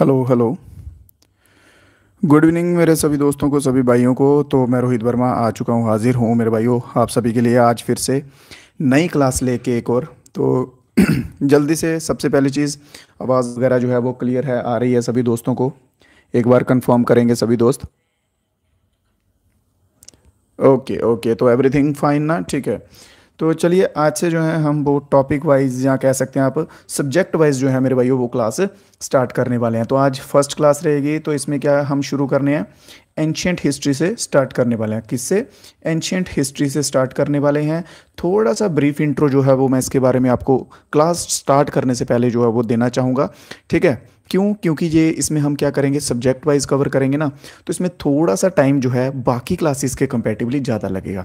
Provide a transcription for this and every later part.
Hello hello good evening मेरे सभी दोस्तों को, सभी भाइयों को। तो मैं रोहित वर्मा आ चुका हूँ, हाजिर हूँ मेरे भाइयों, आप सभी के लिए आज फिर से नई क्लास लेके एक और। तो जल्दी से सबसे पहली चीज़, आवाज़ वगैरह जो है वो क्लियर है, आ रही है सभी दोस्तों को। एक बार कंफर्म करेंगे सभी दोस्त। ओके ओके तो एवरीथिंग फाइन ना? ठीक है। तो चलिए, आज से जो है हम वो टॉपिक वाइज या कह सकते हैं आप सब्जेक्ट वाइज जो है मेरे भाइयों, वो क्लास स्टार्ट करने वाले हैं। तो आज फ़र्स्ट क्लास रहेगी तो इसमें क्या हम शुरू करने हैं? एंशियंट हिस्ट्री से स्टार्ट करने वाले हैं। किससे? एंशियंट हिस्ट्री से स्टार्ट करने वाले हैं। थोड़ा सा ब्रीफ इंट्रो जो है वो मैं इसके बारे में आपको क्लास स्टार्ट करने से पहले जो है वो देना चाहूँगा। ठीक है? क्यों? क्योंकि ये इसमें हम क्या करेंगे? सब्जेक्ट वाइज कवर करेंगे ना। तो इसमें थोड़ा सा टाइम जो है बाकी क्लासेस के कंपेटिवली ज़्यादा लगेगा।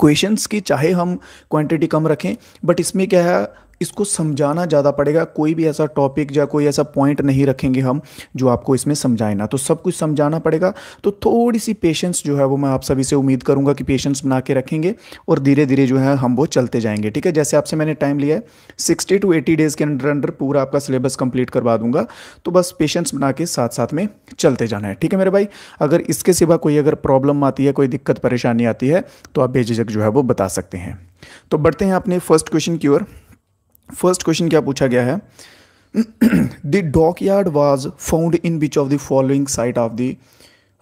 क्वेश्चंस की चाहे हम क्वांटिटी कम रखें बट इसमें क्या है इसको समझाना ज़्यादा पड़ेगा। कोई भी ऐसा टॉपिक या कोई ऐसा पॉइंट नहीं रखेंगे हम जो आपको इसमें समझाए ना। तो सब कुछ समझाना पड़ेगा। तो थोड़ी सी पेशेंस जो है वो मैं आप सभी से उम्मीद करूँगा कि पेशेंस बना के रखेंगे और धीरे धीरे जो है हम वो चलते जाएँगे। ठीक है? जैसे आपसे मैंने टाइम लिया है सिक्सटी टू एटी डेज़ के अंडर अंडर पूरा आपका सिलेबस कंप्लीट करवा दूँगा। तो बस पेशेंस बना के साथ साथ में चलते जाना है। ठीक है मेरे भाई? अगर इसके सिवा कोई अगर प्रॉब्लम आती है, कोई दिक्कत, परेशानी आती है तो आप बेझिझक जो है वो बता सकते हैं। तो बढ़ते हैं अपने फ़र्स्ट क्वेश्चन की ओर। फ़र्स्ट क्वेश्चन क्या पूछा गया है? The dockyard was found in which of the following site of the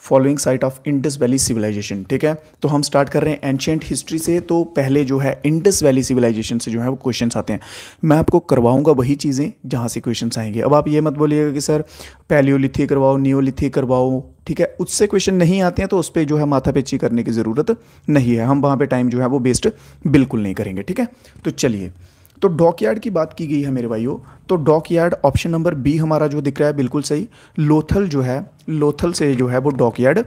following site of Indus valley civilization ठीक है? तो हम स्टार्ट कर रहे हैं एंशियंट हिस्ट्री से तो पहले जो है इंडस वैली सिविलाइजेशन से जो है वो क्वेश्चंस आते हैं। मैं आपको करवाऊँगा वही चीज़ें जहाँ से क्वेश्चन आएँगे। अब आप ये मत बोलिएगा कि, सर पैलियोलिथी करवाओ नियोलिथिक करवाओ। ठीक है? उससे क्वेश्चन नहीं आते हैं तो उस पर जो है माथा पेची करने की ज़रूरत नहीं है। हम वहाँ पर टाइम जो है वो वेस्ट बिल्कुल नहीं करेंगे, ठीक है? तो चलिए तो डॉकयार्ड की बात की गई है मेरे भाइयों तो डॉकयार्ड ऑप्शन नंबर बी हमारा जो दिख रहा है, बिल्कुल सही, लोथल जो है, लोथल से जो है वो डॉकयार्ड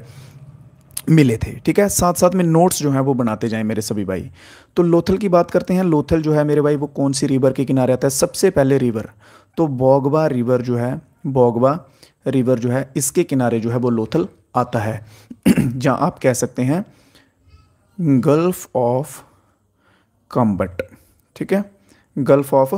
मिले थे, ठीक है? साथ साथ में नोट्स जो हैं वो बनाते जाएँ मेरे सभी भाई। तो लोथल की बात करते हैं, लोथल जो है मेरे भाई, वो कौन सी रिवर के किनारे आता है? सबसे पहले रिवर तो बोगबा रिवर जो है बोगबा रिवर जो है, इसके किनारे जो है वो लोथल आता है। जहाँ आप कह सकते हैं गल्फ ऑफ़ कम्बट ठीक है? गल्फ ऑफ़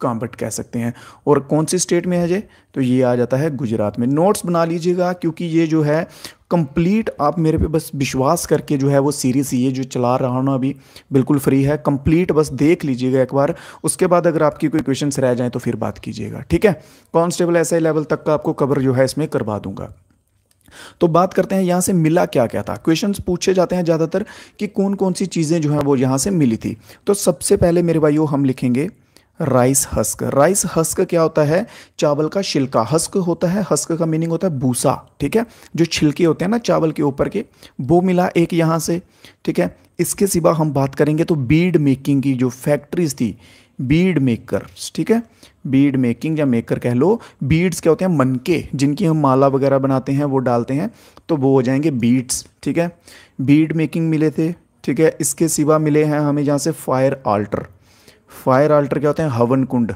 काम्बट कह सकते हैं। और कौन सी स्टेट में है जे तो ये आ जाता है गुजरात में। नोट्स बना लीजिएगा, क्योंकि ये जो है कंप्लीट आप मेरे पे बस विश्वास करके जो है वो सीरीज़ ये जो चला रहा हूँ ना अभी, बिल्कुल फ्री है। कंप्लीट बस देख लीजिएगा एक बार। उसके बाद अगर आपकी कोई क्वेश्चन रह जाए तो फिर बात कीजिएगा। ठीक है? कॉन्स्टेबल ऐसे लेवल तक का आपको कवर जो है इसमें करवा दूँगा। तो बात करते हैं यहाँ से मिला क्या क्या था। क्वेश्चंस पूछे जाते हैं ज़्यादातर कि कौन कौन सी चीज़ें जो हैं वो यहाँ से मिली थी। तो सबसे पहले मेरे भाइयों हम लिखेंगे राइस हस्क राइस हस्क क्या होता है? चावल का छिलका। हस्क होता है हस्क का मीनिंग होता है भूसा, ठीक है? जो छिलके होते हैं ना चावल के ऊपर के, वो मिला एक यहाँ से, ठीक है? इसके सिवा हम बात करेंगे तो बीड मेकिंग की जो फैक्ट्रीज थी बीड मेकर्स ठीक है? बीड मेकिंग या मेकर कह लो बीड्स क्या होते हैं? मनके, जिनकी हम माला वगैरह बनाते हैं, वो डालते हैं तो वो हो जाएँगे बीड्स ठीक है? बीड मेकिंग मिले थे, ठीक है? इसके सिवा मिले हैं हमें जहाँ से फायर आल्टर फायर आल्टर क्या होते हैं? हवन कुंड।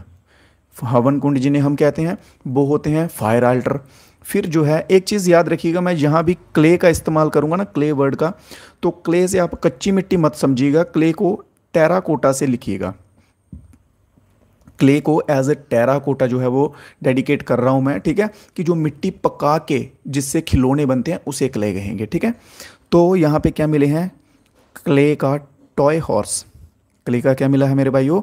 हवन कुंड जिन्हें हम कहते हैं, वो होते हैं फायर आल्टर फिर जो है, एक चीज़ याद रखिएगा, मैं जहाँ भी क्ले का इस्तेमाल करूँगा ना क्ले वर्ड का तो क्ले से आप कच्ची मिट्टी मत समझिएगा क्ले को टेराकोटा से लिखिएगा। क्ले को एज ए टेरा कोटा जो है वो डेडिकेट कर रहा हूँ मैं, ठीक है? कि जो मिट्टी पका के जिससे खिलौने बनते हैं, उसे क्ले कहेंगे, ठीक है? तो यहाँ पे क्या मिले हैं? क्ले का टॉय हॉर्स क्ले का क्या मिला है मेरे भाइयों?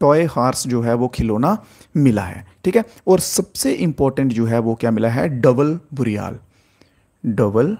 टॉय हॉर्स जो है वो खिलौना मिला है, ठीक है? और सबसे इंपॉर्टेंट जो है वो क्या मिला है? डबल बुरियाल डबल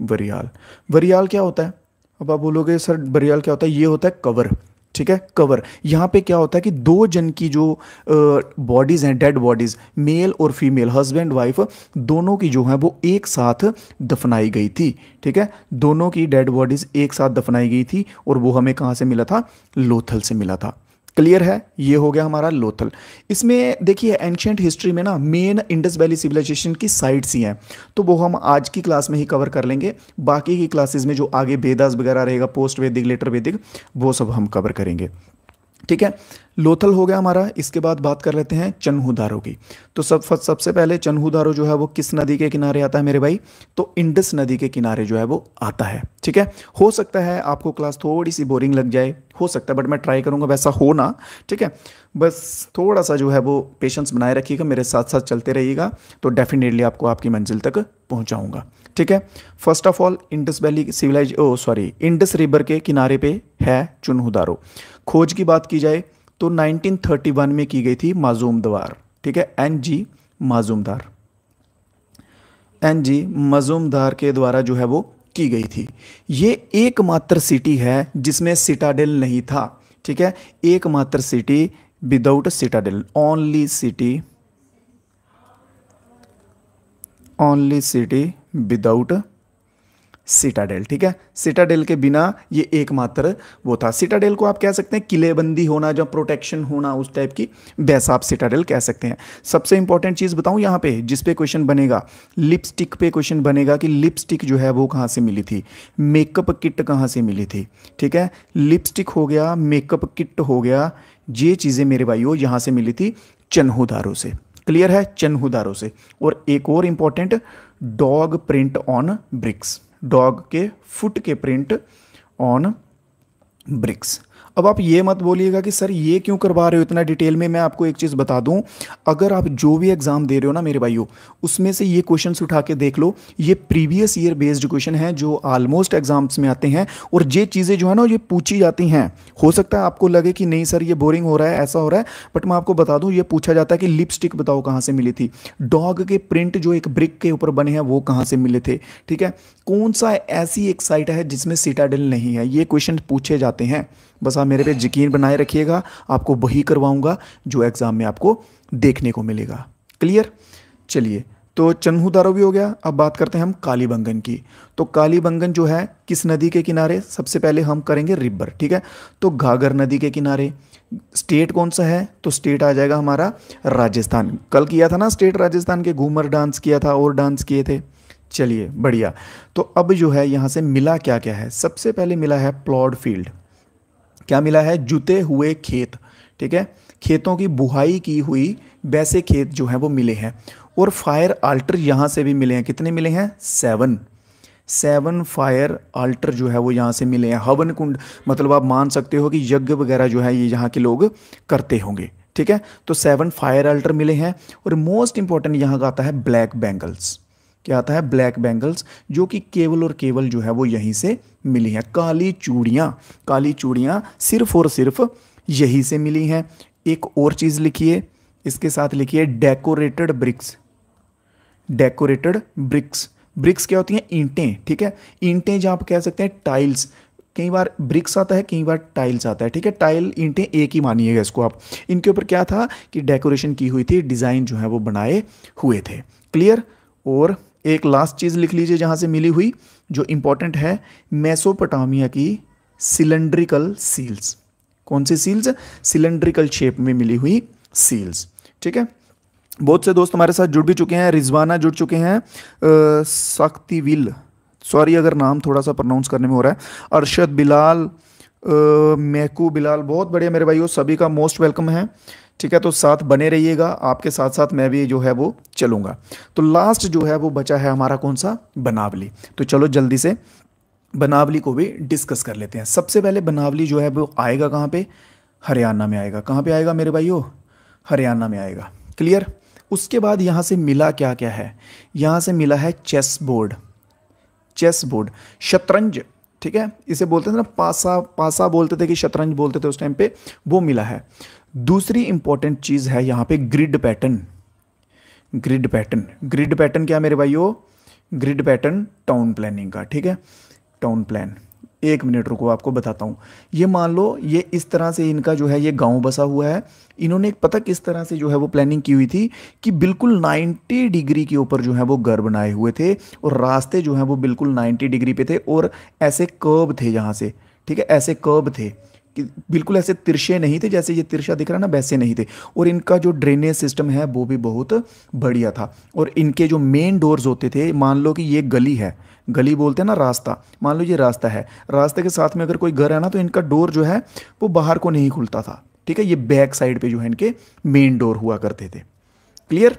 बरियाल वरियाल क्या होता है? अब आप बोलोगे, सर बरियाल क्या होता है? ये होता है कवर ठीक है कवर यहाँ पे क्या होता है कि दो जन की जो बॉडीज़ हैं डेड बॉडीज़ मेल और फीमेल हस्बैंड वाइफ दोनों की जो है, वो एक साथ दफनाई गई थी, ठीक है? दोनों की डेड बॉडीज़ एक साथ दफनाई गई थी और वो हमें कहाँ से मिला था? लोथल से मिला था। क्लियर है, ये हो गया हमारा लोथल इसमें देखिए एंशियंट हिस्ट्री में ना मेन इंडस वैली सिविलाइजेशन की साइट्स ही हैं। तो वो हम आज की क्लास में ही कवर कर लेंगे। बाकी की क्लासेस में जो आगे वेदास वगैरह रहेगा पोस्ट वैदिक लेटर वैदिक वो सब हम कवर करेंगे। ठीक है? लोथल हो गया हमारा, इसके बाद बात कर लेते हैं चन्हुदारो की। तो सब सबसे पहले चन्हुदारो जो है वो किस नदी के किनारे आता है मेरे भाई? तो इंडस नदी के किनारे जो है वो आता है, ठीक है? हो सकता है आपको क्लास थोड़ी सी बोरिंग लग जाए, हो सकता है, बट मैं ट्राई करूँगा, वैसा हो ना, ठीक है? बस थोड़ा सा जो है वो पेशेंस बनाए रखिएगा, मेरे साथ साथ चलते रहिएगा तो डेफिनेटली आपको आपकी मंजिल तक पहुँचाऊँगा। ठीक है? First of all Indus valley civilize oh sorry Indus river के किनारे पे है चुनहुदारो। खोज की बात की जाए तो 1931 में की गई थी माजूमदार ठीक है? N G Majumdar N G Majumdar के द्वारा जो है वो की गई थी। ये एकमात्र सिटी है जिसमें सिटाडेल नहीं था, ठीक है? एकमात्र city without citadel only city only city without citadel ठीक है? सिटाडेल के बिना ये एकमात्र वो था। सिटाडेल को आप कह सकते हैं किलेबंदी होना जब प्रोटेक्शन होना उस टाइप की, वैसा आप सिटाडेल कह सकते हैं। सबसे इंपॉर्टेंट चीज़ बताऊँ यहाँ पे, जिस पे क्वेश्चन बनेगा लिपस्टिक पे क्वेश्चन बनेगा कि लिपस्टिक जो है वो कहाँ से मिली थी? मेकअप किट कहाँ से मिली थी? ठीक है? लिपस्टिक हो गया मेकअप किट हो गया, ये चीज़ें मेरे भाइयों यहाँ से मिली थी चन्हुदारों से। क्लियर है चन्हुदारों से। और एक और important dog print on bricks dog के फुट के प्रिंट ऑन ब्रिक्स अब आप ये मत बोलिएगा कि, सर, ये क्यों करवा रहे हो? इतना डिटेल में मैं आपको एक चीज़ बता दूँ। अगर आप जो भी एग्ज़ाम दे रहे हो ना मेरे भाइयों, उसमें से ये क्वेश्चन उठा के देख लो। ये प्रीवियस ईयर बेस्ड क्वेश्चन है जो ऑलमोस्ट एग्ज़ाम्स में आते हैं और ये चीज़ें जो है ना, ये पूछी जाती हैं। हो सकता है आपको लगे कि, नहीं सर, ये बोरिंग हो रहा है, ऐसा हो रहा है, बट मैं आपको बता दूँ, ये पूछा जाता है कि लिपस्टिक बताओ कहाँ से मिली थी? डॉग के प्रिंट जो एक ब्रिक के ऊपर बने हैं, वो कहाँ से मिले थे? ठीक है? कौन सा ऐसी एक साइट है जिसमें सीटाडिल नहीं है? ये क्वेश्चन पूछे जाते हैं। बस आप मेरे पे यकीन बनाए रखिएगा, आपको वही करवाऊँगा जो एग्ज़ाम में आपको देखने को मिलेगा। क्लियर? चलिए तो चन्हू चन्हूदारो भी हो गया। अब बात करते हैं हम कालीबंगन की। तो कालीबंगन जो है, किस नदी के किनारे? सबसे पहले हम करेंगे रिबर ठीक है? तो घाघर नदी के किनारे। स्टेट कौन सा है? तो स्टेट आ जाएगा हमारा राजस्थान। कल किया था ना स्टेट राजस्थान के घूमर डांस किया था, और डांस किए थे। चलिए, बढ़िया। तो अब जो है, यहाँ से मिला क्या क्या है? सबसे पहले मिला है प्लॉड फ़ील्ड। क्या मिला है? जुते हुए खेत, ठीक है? खेतों की बुहाई की हुई वैसे खेत जो हैं वो मिले हैं। और फायर आल्टर यहाँ से भी मिले हैं। कितने मिले हैं? सेवन सेवन फायर आल्टर जो है वो यहाँ से मिले हैं। हवन कुंड मतलब आप मान सकते हो कि यज्ञ वगैरह जो है ये यहाँ के लोग करते होंगे, ठीक है? तो सेवन फायर आल्टर मिले हैं। और मोस्ट इंपॉर्टेंट यहाँ का आता है ब्लैक बैंगल्स क्या आता है ब्लैक बैंगल्स, जो कि केवल और केवल जो है वो यहीं से मिली हैं। काली चूड़ियाँ काली चूड़ियाँ सिर्फ़ और सिर्फ़ यहीं से मिली हैं। एक और चीज़ लिखिए, इसके साथ लिखिए decorated bricks. Decorated bricks. Bricks क्या होती हैं? ईंटें, ठीक है? ईंटें जहाँ आप कह सकते हैं टाइल्स। कई बार ब्रिक्स आता है, कई बार टाइल्स आता है, ठीक है? टाइल, ईंटें एक ही मानिएगा इसको आप। इनके ऊपर क्या था कि डेकोरेशन की हुई थी, डिज़ाइन जो है वो बनाए हुए थे। क्लियर? और एक लास्ट चीज़ लिख लीजिए जहाँ से मिली हुई, जो इंपॉर्टेंट है, मेसोपोटामिया की सिलेंड्रिकल सील्स कौन सी सील्स सिलेंड्रिकल शेप में मिली हुई सील्स ठीक है? बहुत से दोस्त हमारे साथ जुड़ भी चुके हैं, रिजवाना जुड़ चुके हैं सख्तीविल सॉरी अगर नाम थोड़ा सा प्रोनाउंस करने में हो रहा है। अरशद बिलाल महकू बिलाल, बहुत बढ़िया मेरे भाइयों, सभी का मोस्ट वेलकम है। ठीक है तो साथ बने रहिएगा। आपके साथ साथ मैं भी जो है वो चलूँगा। तो लास्ट जो है वो बचा है हमारा कौन सा? बनावली। तो चलो जल्दी से बनावली को भी डिस्कस कर लेते हैं। सबसे पहले बनावली जो है वो आएगा कहाँ पे? हरियाणा में आएगा। कहाँ पे आएगा मेरे भाइयों? हरियाणा में आएगा। क्लियर उसके बाद यहाँ से मिला क्या क्या है? यहाँ से मिला है चेस बोर्ड चेस बोर्ड शतरंज। ठीक है? इसे बोलते थे ना, पासा पासा बोलते थे कि शतरंज बोलते थे उस टाइम पे, वो मिला है। दूसरी इंपॉर्टेंट चीज़ है यहाँ पे grid pattern grid pattern grid pattern क्या मेरे भाइयों? ग्रिड पैटर्न टाउन प्लानिंग का, ठीक है? टाउन प्लान एक मिनट रुको, आपको बताता हूँ। ये मान लो, ये इस तरह से इनका जो है, ये गाँव बसा हुआ है। इन्होंने एक पता किस तरह से जो है, वो प्लानिंग की हुई थी कि बिल्कुल 90 डिग्री के ऊपर जो है, वो घर बनाए हुए थे और रास्ते जो हैं, वो बिल्कुल 90 डिग्री पे थे और ऐसे कर्ब थे यहाँ से, ठीक है? ऐसे कर्ब थे। बिल्कुल ऐसे तिरछे नहीं थे जैसे ये तिरछा दिख रहा ना, वैसे नहीं थे। और इनका जो ड्रेनेज सिस्टम है, वो भी बहुत बढ़िया था। और इनके जो मेन डोर्स होते थे, मान लो कि ये गली है, गली बोलते हैं ना रास्ता, मान लो ये रास्ता है। रास्ते के साथ में अगर कोई घर है ना तो इनका डोर जो है, वो बाहर को नहीं खुलता था। ठीक है, ये बैक साइड पे जो है इनके मेन डोर हुआ करते थे। क्लियर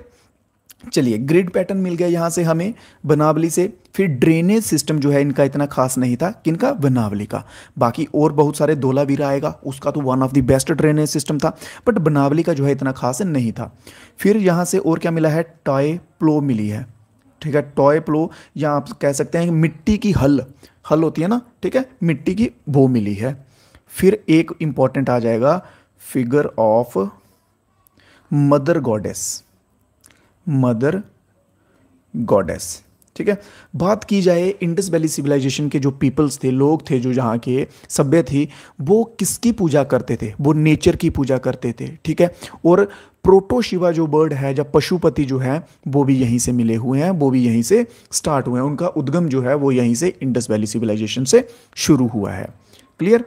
चलिए ग्रिड पैटर्न मिल गया यहाँ से हमें बनावली से। फिर ड्रेनेज सिस्टम जो है इनका इतना खास नहीं था, किनका? बनावली का। बाकी और बहुत सारे धोलावीरा आएगा, उसका तो one of the best drainage system था बट बनावली का जो है इतना खास नहीं था। फिर यहाँ से और क्या मिला है? टॉय प्लो मिली है। ठीक है, टॉय प्लो या आप कह सकते हैं मिट्टी की हल। हल होती है ना? ठीक है, मिट्टी की वो मिली है। फिर एक इंपॉर्टेंट आ जाएगा figure of mother goddess mother goddess ठीक है? बात की जाए इंडस वैली सिविलाइजेशन के जो पीपल्स थे, लोग थे जो जहाँ के सभ्य थी, वो किसकी पूजा करते थे? वो नेचर की पूजा करते थे, ठीक है? और प्रोटो शिवा जो बर्ड है, जब पशुपति जो है, वो भी यहीं से मिले हुए हैं, वो भी यहीं से स्टार्ट हुए हैं। उनका उद्गम जो है, वो यहीं से इंडस वैली सिविलाइजेशन से शुरू हुआ है। क्लियर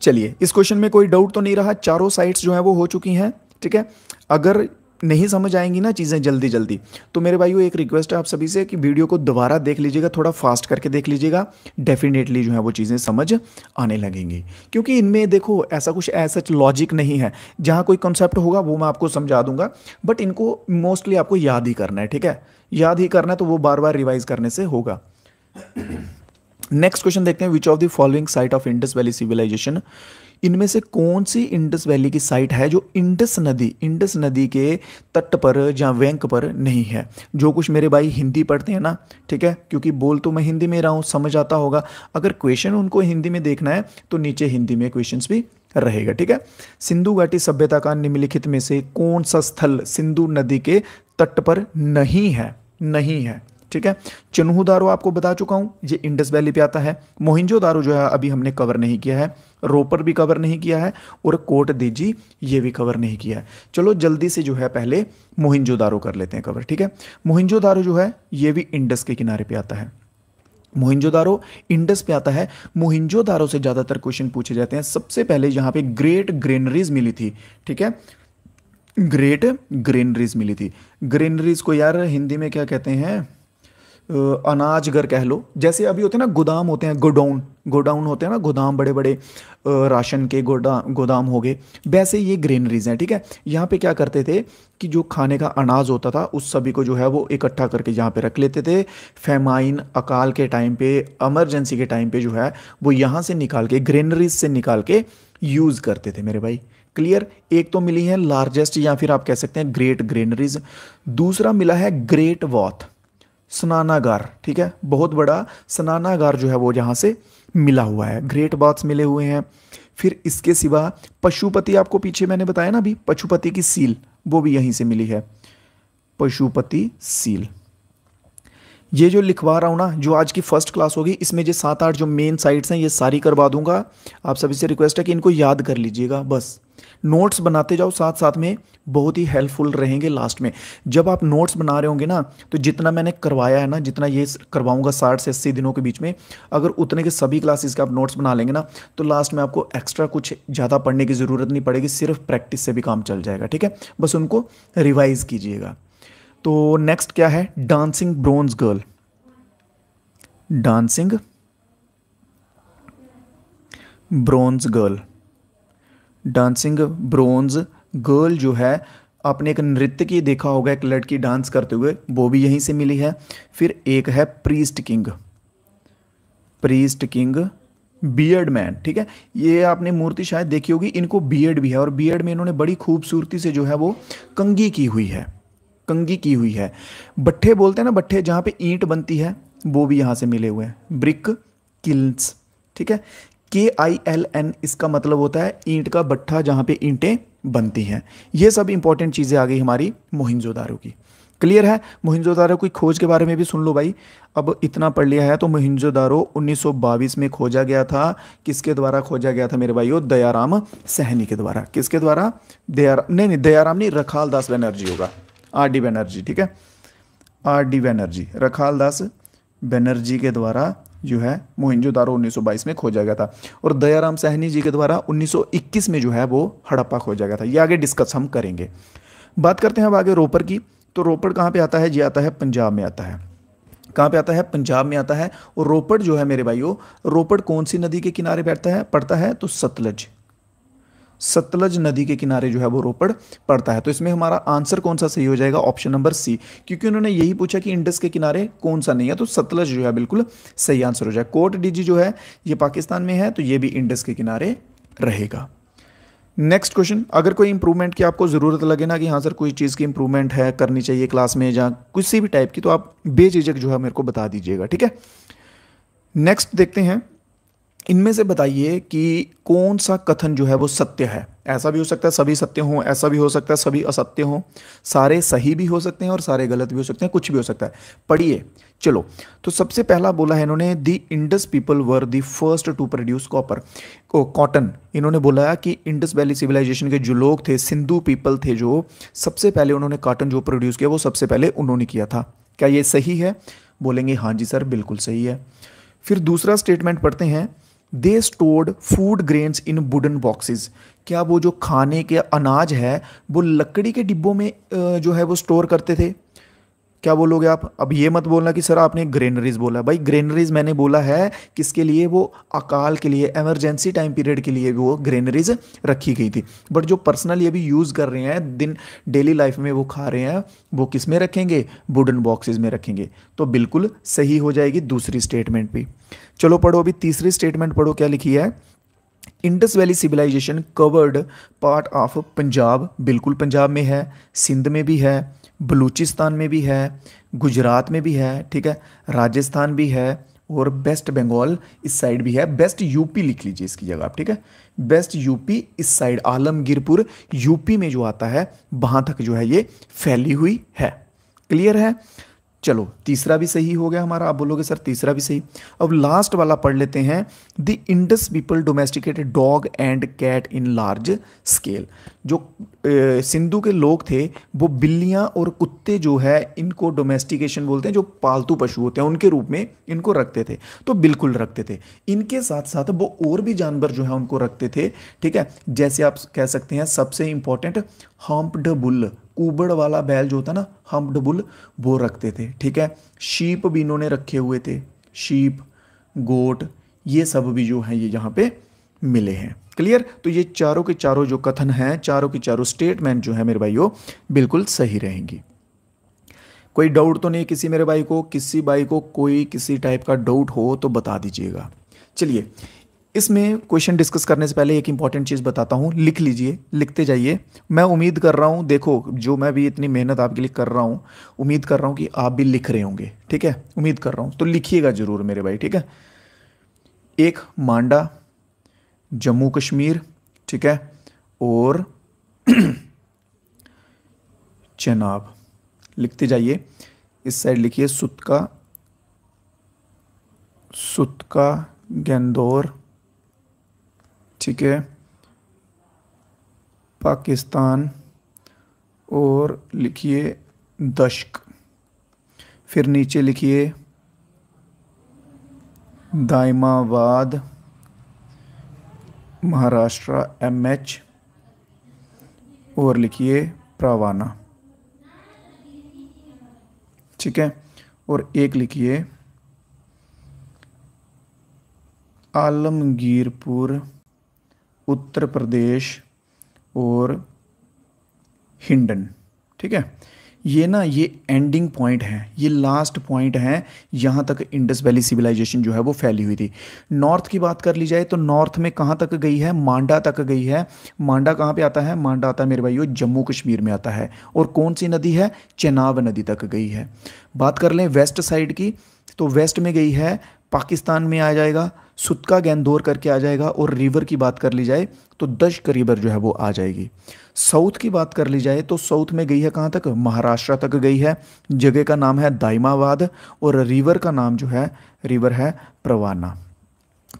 चलिए, इस क्वेश्चन में कोई डाउट तो नहीं रहा, चारों साइट्स जो है वो हो चुकी हैं, ठीक है? अगर नहीं समझ आएँगी ना चीज़ें जल्दी जल्दी। तो मेरे भाइयों, एक रिक्वेस्ट है आप सभी से कि वीडियो को दोबारा देख लीजिएगा, थोड़ा फास्ट करके देख लीजिएगा। डेफिनेटली जो है वो चीज़ें समझ आने लगेंगी। क्योंकि इनमें देखो, ऐसा कुछ ऐसा लॉजिक नहीं है। जहाँ कोई कॉन्सेप्ट होगा, वो मैं आपको समझा दूँगा। बट इनको मोस्टली आपको याद ही करना है, ठीक है? याद ही करना है तो वो बार बार रिवाइज करने से होगा। नेक्स्ट क्वेश्चन देखते हैं which of the following site of Indus valley civilization इनमें से कौन सी इंडस वैली की साइट है जो इंडस नदी इंडस नदी के तट पर या वैंक पर नहीं है? जो कुछ मेरे भाई हिंदी पढ़ते हैं ना, ठीक है? क्योंकि बोल तो मैं हिंदी में रहा हूँ, समझ आता होगा। अगर क्वेश्चन उनको हिंदी में देखना है तो नीचे हिंदी में क्वेश्चन भी रहेगा, ठीक है? सिंधु घाटी सभ्यता का निम्नलिखित में से कौन सा स्थल सिंधु नदी के तट पर नहीं है? नहीं है। ठीक है? चन्हू दारो आपको बता चुका हूँ, ये इंडस वैली पे आता है। मोहिंजो दारो जो है, अभी हमने कवर नहीं किया है। रोपर भी कवर नहीं किया है और कोट दीजी, ये भी कवर नहीं किया है। चलो, जल्दी से जो है पहले मोहिंजो दारो कर लेते हैं कवर ठीक है? मोहिंजो दारो जो है, ये भी इंडस के किनारे पे आता है। मोहिंजोदारो इंडस पे आता है। मोहिंजोदारो से ज़्यादातर क्वेश्चन पूछे जाते हैं। सबसे पहले यहाँ पे ग्रेट ग्रेनरीज मिली थी, ठीक है? ग्रेट ग्रेनरीज मिली थी। ग्रेनरीज को यार हिंदी में क्या कहते हैं? अनाज घर कह लो। जैसे अभी होते हैं ना, गोदाम होते हैं, गोडाउन गोडाउन होते हैं ना, गोदाम बड़े बड़े राशन के गोडा, गोदाम हो गए। वैसे ये ग्रेनरीज हैं, ठीक है? यहाँ पे क्या करते थे कि जो खाने का अनाज होता था, उस सभी को जो है वो इकट्ठा करके यहाँ पे रख लेते थे। फेमाइन अकाल के टाइम पे एमरजेंसी के टाइम पे जो है, वो यहाँ से निकाल के, ग्रेनरीज से निकाल के यूज़ करते थे मेरे भाई। क्लियर? एक तो मिली है लार्जेस्ट या फिर आप कह सकते हैं ग्रेट ग्रेनरीज दूसरा मिला है ग्रेट वॉथ स्नानागार, ठीक है? बहुत बड़ा स्नानागार जो है वो यहाँ से मिला हुआ है। ग्रेट बाथ्स मिले हुए हैं। फिर इसके सिवा पशुपति, आपको पीछे मैंने बताया ना अभी, पशुपति की सील वो भी यहीं से मिली है। पशुपति सील ये जो लिखवा रहा हूँ ना, जो आज की फ़र्स्ट क्लास होगी, इसमें जो सात आठ जो मेन साइट्स हैं, ये सारी करवा दूँगा। आप सभी से रिक्वेस्ट है कि इनको याद कर लीजिएगा, बस। नोट्स बनाते जाओ साथ साथ में बहुत ही हेल्पफुल रहेंगे लास्ट में। जब आप नोट्स बना रहे होंगे ना तो जितना मैंने करवाया है ना, जितना ये करवाऊँगा साठ से अस्सी दिनों के बीच में, अगर उतने के सभी क्लासेस के आप नोट्स बना लेंगे ना तो लास्ट में आपको एक्स्ट्रा कुछ ज़्यादा पढ़ने की ज़रूरत नहीं पड़ेगी, सिर्फ़ प्रैक्टिस से भी काम चल जाएगा, ठीक है? बस उनको रिवाइज कीजिएगा। तो नेक्स्ट क्या है? Dancing bronze girl dancing bronze girl dancing bronze girl जो है, आपने एक नृत्य की देखा होगा, एक लड़की डांस करते हुए, वो भी यहीं से मिली है। फिर एक है priest king. Priest king beard man, ठीक है? ये आपने मूर्ति शायद देखी होगी, इनको बियर्ड भी है, और बियर्ड में इन्होंने बड़ी खूबसूरती से जो है, वो कंगी की हुई है कंगी की हुई है। बट्ठे बोलते हैं ना बट्ठे जहाँ पे ईंट बनती है, वो भी यहाँ से मिले हुए हैं। ब्रिक किल्स, ठीक है? के आई एल एन इसका मतलब होता है ईंट का बट्ठा जहाँ पे ईंटें बनती हैं। ये सब इंपॉर्टेंट चीज़ें आ गई हमारी मोहिंजोदारो की। क्लियर है? मोहिंजोदारो की खोज के बारे में भी सुन लो भाई। अब इतना पढ़ लिया है तो मोहिंजोदारो 1922 में खोजा गया था। किसके द्वारा खोजा गया था मेरे भाइयों? दयाराम सहनी के द्वारा। किसके द्वारा? दयाराम नहीं नहीं, दयाराम नहीं रखाल दास बनर्जी होगा। आर डी बनर्जी, ठीक है? आर डी बनर्जी रखाल दास बनर्जी के द्वारा जो है, मोहिंजोदारो 1922 में खोजा गया था। और दयाराम सहनी जी के द्वारा 1921 में जो है, वो हड़प्पा खोजा गया था। ये आगे डिस्कस हम करेंगे। बात करते हैं अब आगे रोपर की। तो रोपड़ कहाँ पे आता है? ये आता है पंजाब में आता है। कहाँ पे आता है? पंजाब में आता है। और रोपड़ जो है मेरे भाइयों रोपड़ कौन सी नदी के किनारे बैठता है, पड़ता है? तो सतलज। सतलज नदी के किनारे जो है वो रोपड़ पड़ता है। तो इसमें हमारा आंसर कौन सा सही हो जाएगा? Option number C. क्योंकि उन्होंने यही पूछा कि इंडस के किनारे कौन सा नहीं है तो सतलज जो है बिल्कुल सही आंसर हो जाए कोट डीजी जो है, ये पाकिस्तान में है तो ये भी इंडस के किनारे रहेगा। नेक्स्ट क्वेश्चन, अगर कोई इंप्रूवमेंट की आपको ज़रूरत लगे ना कि हाँ सर, कोई चीज़ की इंप्रूवमेंट है करनी चाहिए क्लास में या किसी भी टाइप की तो आप बेझिझक जो है मेरे को बता दीजिएगा, ठीक है? नेक्स्ट देखते हैं इनमें से बताइए कि कौन सा कथन जो है वो सत्य है? ऐसा भी हो सकता है सभी सत्य हों, ऐसा भी हो सकता है सभी असत्य हों। सारे सही भी हो सकते हैं और सारे गलत भी हो सकते हैं, कुछ भी हो सकता है। पढ़िए। चलो तो सबसे पहला बोला है इन्होंने the Indus people were the first to produce copper cotton इन्होंने बोला कि इंडस वैली सिविलाइजेशन के जो लोग थे, सिंधु पीपल थे जो, सबसे पहले उन्होंने कॉटन जो प्रोड्यूस किया, वो सबसे पहले उन्होंने किया था। क्या ये सही है? बोलेंगे हाँ जी सर, बिल्कुल सही है। फिर दूसरा स्टेटमेंट पढ़ते हैं they stored food grains in wooden boxes क्या वो जो खाने के अनाज है, वो लकड़ी के डिब्बों में जो है वो स्टोर करते थे? क्या बोलोगे आप? अब ये मत बोलना कि सर आपने ग्रेनरीज बोला। भाई ग्रेनरीज मैंने बोला है किसके लिए? वो अकाल के लिए एमरजेंसी टाइम पीरियड के लिए भी वो ग्रेनरीज रखी गई थी। बट जो पर्सनली अभी यूज़ कर रहे हैं, दिन डेली लाइफ में वो खा रहे हैं, वो किसमें रखेंगे? वुडन बॉक्सेस में रखेंगे। तो बिल्कुल सही हो जाएगी दूसरी स्टेटमेंट भी। चलो पढ़ो, अभी तीसरी स्टेटमेंट पढ़ो, क्या लिखी है? Indus valley civilization covered part of Punjab बिल्कुल पंजाब में है सिंध में भी है बलूचिस्तान में भी है गुजरात में भी है, ठीक है? राजस्थान भी है और बेस्ट बंगाल इस साइड भी है। बेस्ट यूपी लिख लीजिए इसकी जगह आप, ठीक है? बेस्ट यूपी इस साइड आलमगीरपुर यूपी में जो आता है, वहाँ तक जो है ये फैली हुई है। क्लियर है? चलो, तीसरा भी सही हो गया हमारा, आप बोलोगे, सर, तीसरा भी सही। अब लास्ट वाला पढ़ लेते हैं the Indus people domesticated dog and cat in large scale जो सिंधु के लोग थे, वो बिल्लियाँ और कुत्ते जो है, इनको डोमेस्टिकेशन बोलते हैं, जो पालतू पशु होते हैं, उनके रूप में इनको रखते थे। तो बिल्कुल रखते थे। इनके साथ साथ वो और भी जानवर जो है, उनको रखते थे, ठीक है? जैसे आप कह सकते हैं, सबसे इंपॉर्टेंट हम्पड बुल कुबड़ वाला बैल जो होता ना हम्पड बुल वो रखते थे, ठीक है? शीप भी इन्होंने रखे हुए थे, शीप, गोट, ये सब भी जो है, ये यहाँ पे मिले हैं। क्लियर तो ये चारों के चारों जो कथन हैं, चारों के चारों स्टेटमेंट जो है मेरे भाइयों, बिल्कुल सही रहेंगी। कोई डाउट तो नहीं किसी मेरे भाई को, किसी भाई को कोई किसी टाइप का डाउट हो तो बता दीजिएगा। चलिए इसमें क्वेश्चन डिस्कस करने से पहले एक इंपॉर्टेंट चीज़ बताता हूँ। लिख लीजिए, लिखते जाइए। मैं उम्मीद कर रहा हूँ, देखो, जो मैं भी इतनी मेहनत आपके लिए कर रहा हूँ, उम्मीद कर रहा हूँ कि आप भी लिख रहे होंगे, ठीक है? उम्मीद कर रहा हूँ। तो लिखिएगा ज़रूर मेरे भाई, ठीक है? एक मांडा जम्मू कश्मीर ठीक है? और चनाब। लिखते जाइए। इस साइड लिखिए, सुतका सुतका, गेंदौर ठीक है पाकिस्तान और लिखिए दशक। फिर नीचे लिखिए दाइमाबाद महाराष्ट्र एम एच और लिखिए प्रावाना। ठीक है? और एक लिखिए, आलमगीरपुर उत्तर प्रदेश और हिंडन, ठीक है? ये ना, ये एंडिंग पॉइंट है, ये लास्ट पॉइंट है, यहाँ तक इंडस वैली सिविलाइजेशन जो है वो फैली हुई थी। नॉर्थ की बात कर ली जाए तो नॉर्थ में कहाँ तक गई है? मांडा तक गई है। मांडा कहाँ पे आता है? मांडा आता है, मेरे भाइयों, जम्मू कश्मीर में आता है। और कौन सी नदी है? चेनाब नदी तक गई है। बात कर लें वेस्ट साइड की तो वेस्ट में गई है पाकिस्तान में आ जाएगा सुतका गेंदोर करके आ जाएगा और रिवर की बात कर ली जाए तो दशक रिवर जो है वो आ जाएगी। साउथ की बात कर ली जाए तो साउथ में गई है कहाँ तक? महाराष्ट्र तक गई है। जगह का नाम है दाइमाबाद और रिवर का नाम जो है, रिवर है प्रवाना।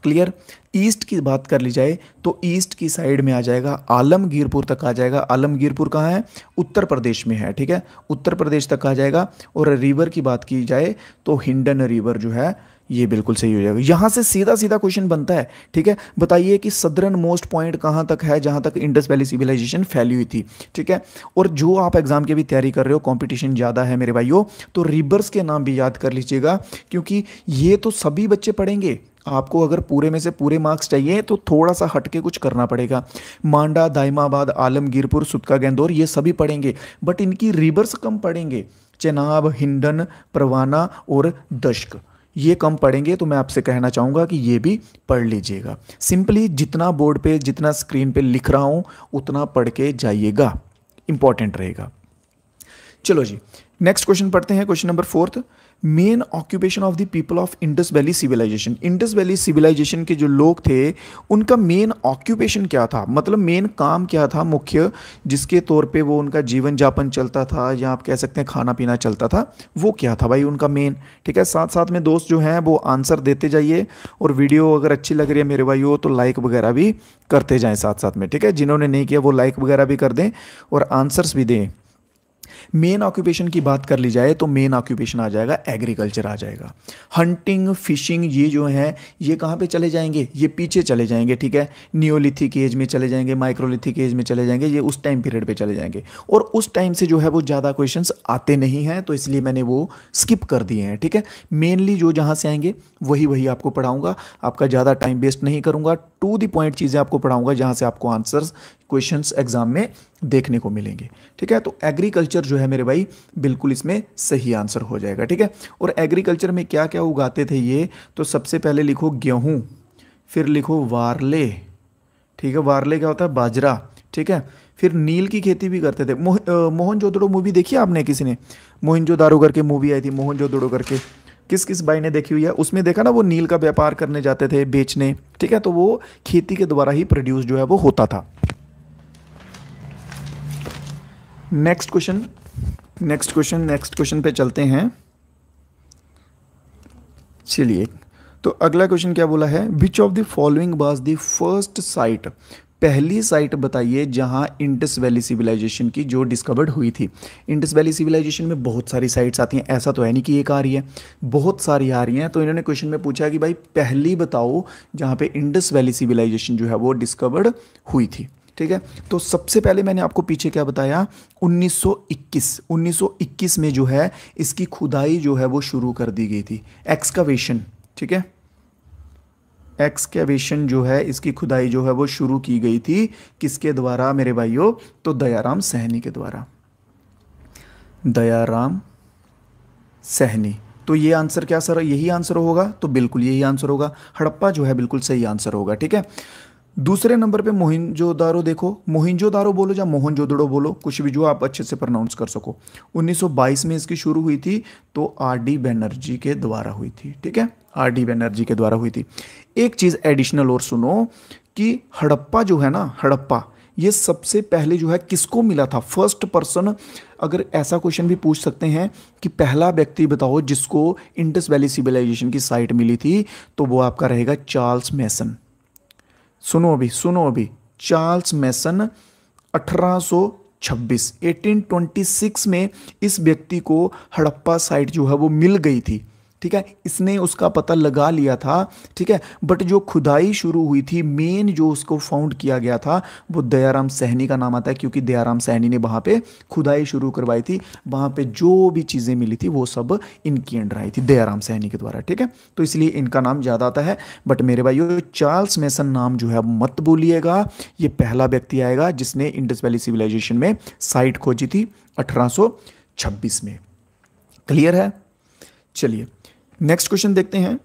क्लियर? ईस्ट की बात कर ली जाए तो ईस्ट की साइड में आ जाएगा, आलमगीरपुर तक आ जाएगा। आलमगीरपुर कहाँ है? उत्तर प्रदेश में है, ठीक है? उत्तर प्रदेश तक आ जाएगा और रिवर की बात की जाए तो हिंडन रिवर जो है ये बिल्कुल सही हो जाएगा। यहाँ से सीधा सीधा क्वेश्चन बनता है, ठीक है? बताइए कि सदरन मोस्ट पॉइंट कहाँ तक है जहाँ तक इंडस वैली सिविलाइजेशन फैली हुई थी, ठीक है? और जो आप एग्ज़ाम की भी तैयारी कर रहे हो कंपटीशन ज़्यादा है मेरे भाइयों तो रिबर्स के नाम भी याद कर लीजिएगा, क्योंकि ये तो सभी बच्चे पढ़ेंगे। आपको अगर पूरे में से पूरे मार्क्स चाहिए तो थोड़ा सा हटके कुछ करना पड़ेगा। मांडा, दाइमाबाद, आलमगीरपुर, सुतका, गेंदौर, ये सभी पढ़ेंगे बट इनकी रिबर्स कम पढ़ेंगे। चेनाब, हिंडन, परवाना और दश्क। ये कम पढ़ेंगे तो मैं आपसे कहना चाहूँगा कि ये भी पढ़ लीजिएगा। सिंपली जितना बोर्ड पे, जितना स्क्रीन पे लिख रहा हूँ, उतना पढ़ के जाइएगा। इंपॉर्टेंट रहेगा। चलो जी नेक्स्ट क्वेश्चन पढ़ते हैं question number fourth main occupation of the people of Indus valley civilization Indus valley civilization के जो लोग थे, उनका मेन ऑक्यूपेशन क्या था? मतलब मेन काम क्या था मुख्य, जिसके तौर पे वो उनका जीवन जापन चलता था, या आप कह सकते हैं खाना पीना चलता था, वो क्या था भाई उनका मेन ठीक है साथ साथ में दोस्त जो हैं, वो आंसर देते जाइए, और वीडियो अगर अच्छी लग रही है मेरे भाई हो तो लाइक वगैरह भी करते जाएँ साथ साथ में, ठीक है? जिन्होंने नहीं किया, वो लाइक वगैरह भी कर दें, और आंसर्स भी दें। मेन ऑक्यूपेशन की बात कर ली जाए तो मेन ऑक्यूपेशन आ जाएगा एग्रीकल्चर आ जाएगा। हंटिंग फिशिंग ये जो है, ये कहाँ पे चले जाएँगे? ये पीछे चले जाएँगे, ठीक है? नियोलिथिक एज में चले जाएँगे माइक्रोलिथिक एज में चले जाएँगे, ये उस टाइम पीरियड पे चले जाएँगे। और उस टाइम से जो है वो ज़्यादा क्वेश्चन आते नहीं हैं तो इसलिए मैंने वो स्किप कर दिए हैं, ठीक है? मेनली जो जहाँ से आएँगे, वही वही आपको पढ़ाऊँगा। आपका ज़्यादा टाइम वेस्ट नहीं करूँगा। टू दी पॉइंट चीज़ें आपको पढ़ाऊँगा जहाँ से आपको आंसर्स क्वेश्चंस एग्ज़ाम में देखने को मिलेंगे। ठीक है? तो एग्रीकल्चर जो है मेरे भाई बिल्कुल इसमें सही आंसर हो जाएगा। ठीक है? और एग्रीकल्चर में क्या क्या उगाते थे ये? तो सबसे पहले लिखो गेहूँ फिर लिखो वारले। ठीक है? वारले क्या होता है? बाजरा। ठीक है? फिर नील की खेती भी करते थे। मोह, मोहन जोदड़ो मूवी देखी आपने किसी ने? मोहन जो दारू करके मूवी आई थी मोहन जोदड़ो करके। किस किस भाई ने देखी हुई है? उसमें देखा ना वो नील का व्यापार करने जाते थे बेचने। ठीक है? तो वो खेती के द्वारा ही प्रोड्यूस जो है वो होता था। Next question next question next question पे चलते हैं। चलिए तो अगला क्वेश्चन क्या बोला है? Which of the following was the first site पहली साइट बताइए जहाँ इंडस वैली सिविलाइजेशन की जो डिस्कवर्ड हुई थी। इंडस वैली सिविलाइजेशन में बहुत सारी साइट्स आती हैं, ऐसा तो है नहीं कि एक आ रही है। बहुत सारी आ रही हैं तो इन्होंने क्वेश्चन में पूछा कि भाई, पहली बताओ जहाँ पे इंडस वैली सिविलाइजेशन जो है वो डिस्कवर्ड हुई थी। ठीक है? तो सबसे पहले मैंने आपको पीछे क्या बताया? 1921 1921 में जो है, इसकी खुदाई जो है, वो शुरू कर दी गई थी। एक्सकावेशन ठीक है? एक्सकेवेशन जो है, इसकी खुदाई जो है, वो शुरू की गई थी किसके द्वारा, मेरे भाइयों? तो दयाराम सहनी के द्वारा। दयाराम सहनी। तो ये आंसर क्या, सर? यही आंसर होगा? तो बिल्कुल यही आंसर होगा। हड़प्पा जो है, बिल्कुल सही आंसर होगा, ठीक है? दूसरे नंबर पे मोहिंजोदारो देखो। मोहिंजोदारो बोलो या मोहनजोदड़ो बोलो, कुछ भी जो आप अच्छे से प्रोनाउंस कर सको। 1922 में इसकी शुरू हुई थी तो आर डी बैनर्जी के द्वारा हुई थी, ठीक है? आर डी बैनर्जी के द्वारा हुई थी। एक चीज़ एडिशनल और सुनो कि हड़प्पा जो है ना, हड़प्पा, ये सबसे पहले जो है किसको मिला था? फ़र्स्ट पर्सन अगर ऐसा क्वेश्चन भी पूछ सकते हैं कि पहला व्यक्ति बताओ जिसको इंडस वैली सिविलाइजेशन की साइट मिली थी तो वो आपका रहेगा चार्ल्स मैसन सुनो अभी सुनो अभी। चार्ल्स मैसन 1826 1826 में इस व्यक्ति को हड़प्पा साइट जो है वो मिल गई थी। ठीक है? इसने उसका पता लगा लिया था, ठीक है? बट जो खुदाई शुरू हुई थी मेन जो उसको फाउंड किया गया था, वो दयाराम सहनी का नाम आता है, क्योंकि दयाराम सहनी ने वहाँ पे खुदाई शुरू करवाई थी। वहाँ पे जो भी चीज़ें मिली थी, वो सब इनकी अंडर आई थी, दयाराम सहनी के द्वारा, ठीक है? तो इसलिए इनका नाम ज़्यादा आता है। बट मेरे भाई चार्ल्स मैसन नाम जो है मत बोलिएगा। ये पहला व्यक्ति आएगा जिसने इंडस वैली सिविलाइजेशन में साइट खोजी थी, अठारह सौ छब्बीस में। क्लियर है? चलिए नेक्स्ट क्वेश्चन देखते हैं.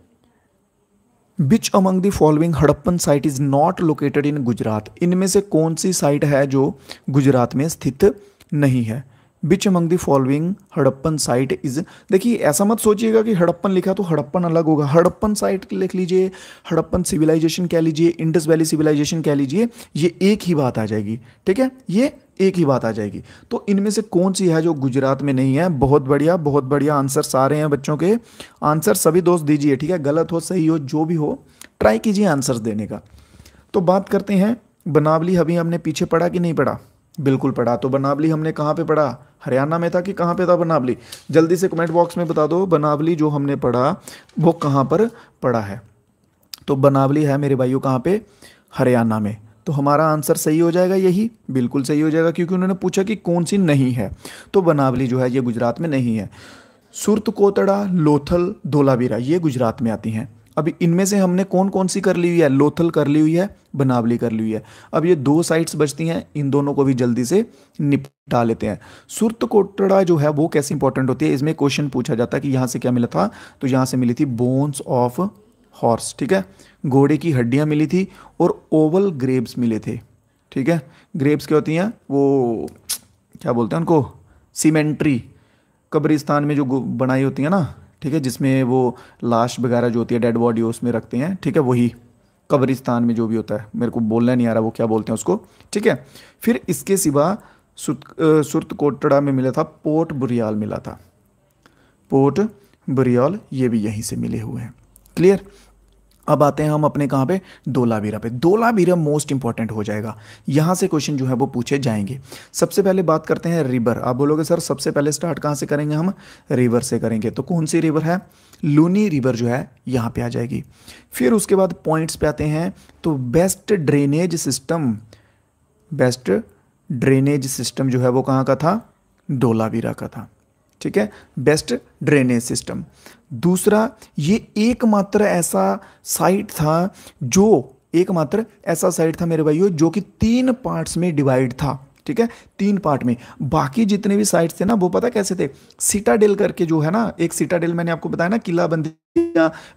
Which among the following Harappan site is not located in Gujarat इनमें से कौन सी साइट है जो गुजरात में स्थित नहीं है? Which among the following Harappan site is देखिए, ऐसा मत सोचिएगा कि हड़प्पन लिखा तो हड़प्पन अलग होगा. हड़प्पन साइट लिख लीजिए, हड़प्पन सिविलाइजेशन कह लीजिए इंडस वैली सिविलाइजेशन कह लीजिए, ये एक ही बात आ जाएगी. ठीक है? ये एक ही बात आ जाएगी। तो इनमें से कौन सी है जो गुजरात में नहीं है? बहुत बढ़िया बहुत बढ़िया आंसर रहे हैं बच्चों के। आंसर सभी दोस्त दीजिए, ठीक है? गलत हो, सही हो, जो भी हो, ट्राई कीजिए आंसर्स देने का। तो बात करते हैं, बनावली अभी हमने पीछे पढ़ा कि नहीं पढ़ा? बिल्कुल पढ़ा। तो बनावली हमने कहाँ पे पढ़ा? हरियाणा में था कि कहाँ पे था बनावली? जल्दी से कमेंट बॉक्स में बता दो, बनावली जो हमने पढ़ा, वो कहाँ पर पढ़ा है? तो बनावली है मेरे भाइयों कहाँ पे? हरियाणा में। तो हमारा आंसर सही हो जाएगा यही, बिल्कुल सही हो जाएगा, क्योंकि उन्होंने पूछा कि कौन सी नहीं है। तो बनावली जो है, ये गुजरात में नहीं है। सुरत कोतड़ा, लोथल, धोलावीरा, ये गुजरात में आती हैं। अभी इनमें से हमने कौन कौन सी कर ली हुई है? लोथल कर ली हुई है, बनावली कर ली हुई है। अब ये दो साइट्स बचती हैं, इन दोनों को भी जल्दी से निपटा लेते हैं। सुरत कोटड़ा जो है, वो कैसे इंपॉर्टेंट होती है? इसमें क्वेश्चन पूछा जाता है कि यहाँ से क्या मिला था? तो यहाँ से मिली थी बोन्स ऑफ़ हॉर्स, ठीक है? घोड़े की हड्डियाँ मिली थी और ओवल ग्रेप्स मिले थे, ठीक है? ग्रेप्स क्या होती हैं? वो, क्या बोलते हैं उनको? सीमेंट्री, कब्रिस्तान में जो बनाई होती है ना, ठीक है? जिसमें वो लाश वगैरह जो होती है, डेड बॉडी उसमें रखते हैं, ठीक है? वही कब्रिस्तान में जो भी होता है, मेरे को बोलना नहीं आ रहा, वो क्या बोलते हैं उसको, ठीक है? फिर इसके सिवा सुरत कोटड़ा में मिला था, पोर्ट बुरियाल मिला था। पोर्ट बुरियाल ये भी यहीं से मिले हुए हैं, क्लियर? अब आते हैं हम अपने कहाँ पे? दोलावीरा पे। दोलावीरा मोस्ट इंपॉर्टेंट हो जाएगा। यहाँ से क्वेश्चन जो है वो पूछे जाएँगे। सबसे पहले बात करते हैं रिवर आप बोलोगे, सर, सबसे पहले स्टार्ट कहाँ से करेंगे हम? रिवर से करेंगे। तो कौन सी रिवर है? लूनी रिवर जो है, यहाँ पे आ जाएगी। फिर उसके बाद पॉइंट्स पे आते हैं। तो best drainage system best drainage system जो है वो कहाँ का था? डोलावीरा का था। ठीक है? बेस्ट ड्रेनेज सिस्टम दूसरा, ये एकमात्र ऐसा साइट था जो, एकमात्र ऐसा साइट था मेरे भाइयों, जो कि तीन पार्ट्स में डिवाइड था। ठीक है? तीन पार्ट में। बाकी जितने भी साइट्स थे ना, वो पता कैसे थे? सीटाडेल करके जो है ना, एक सीटाडेल मैंने आपको बताया ना किला बंदी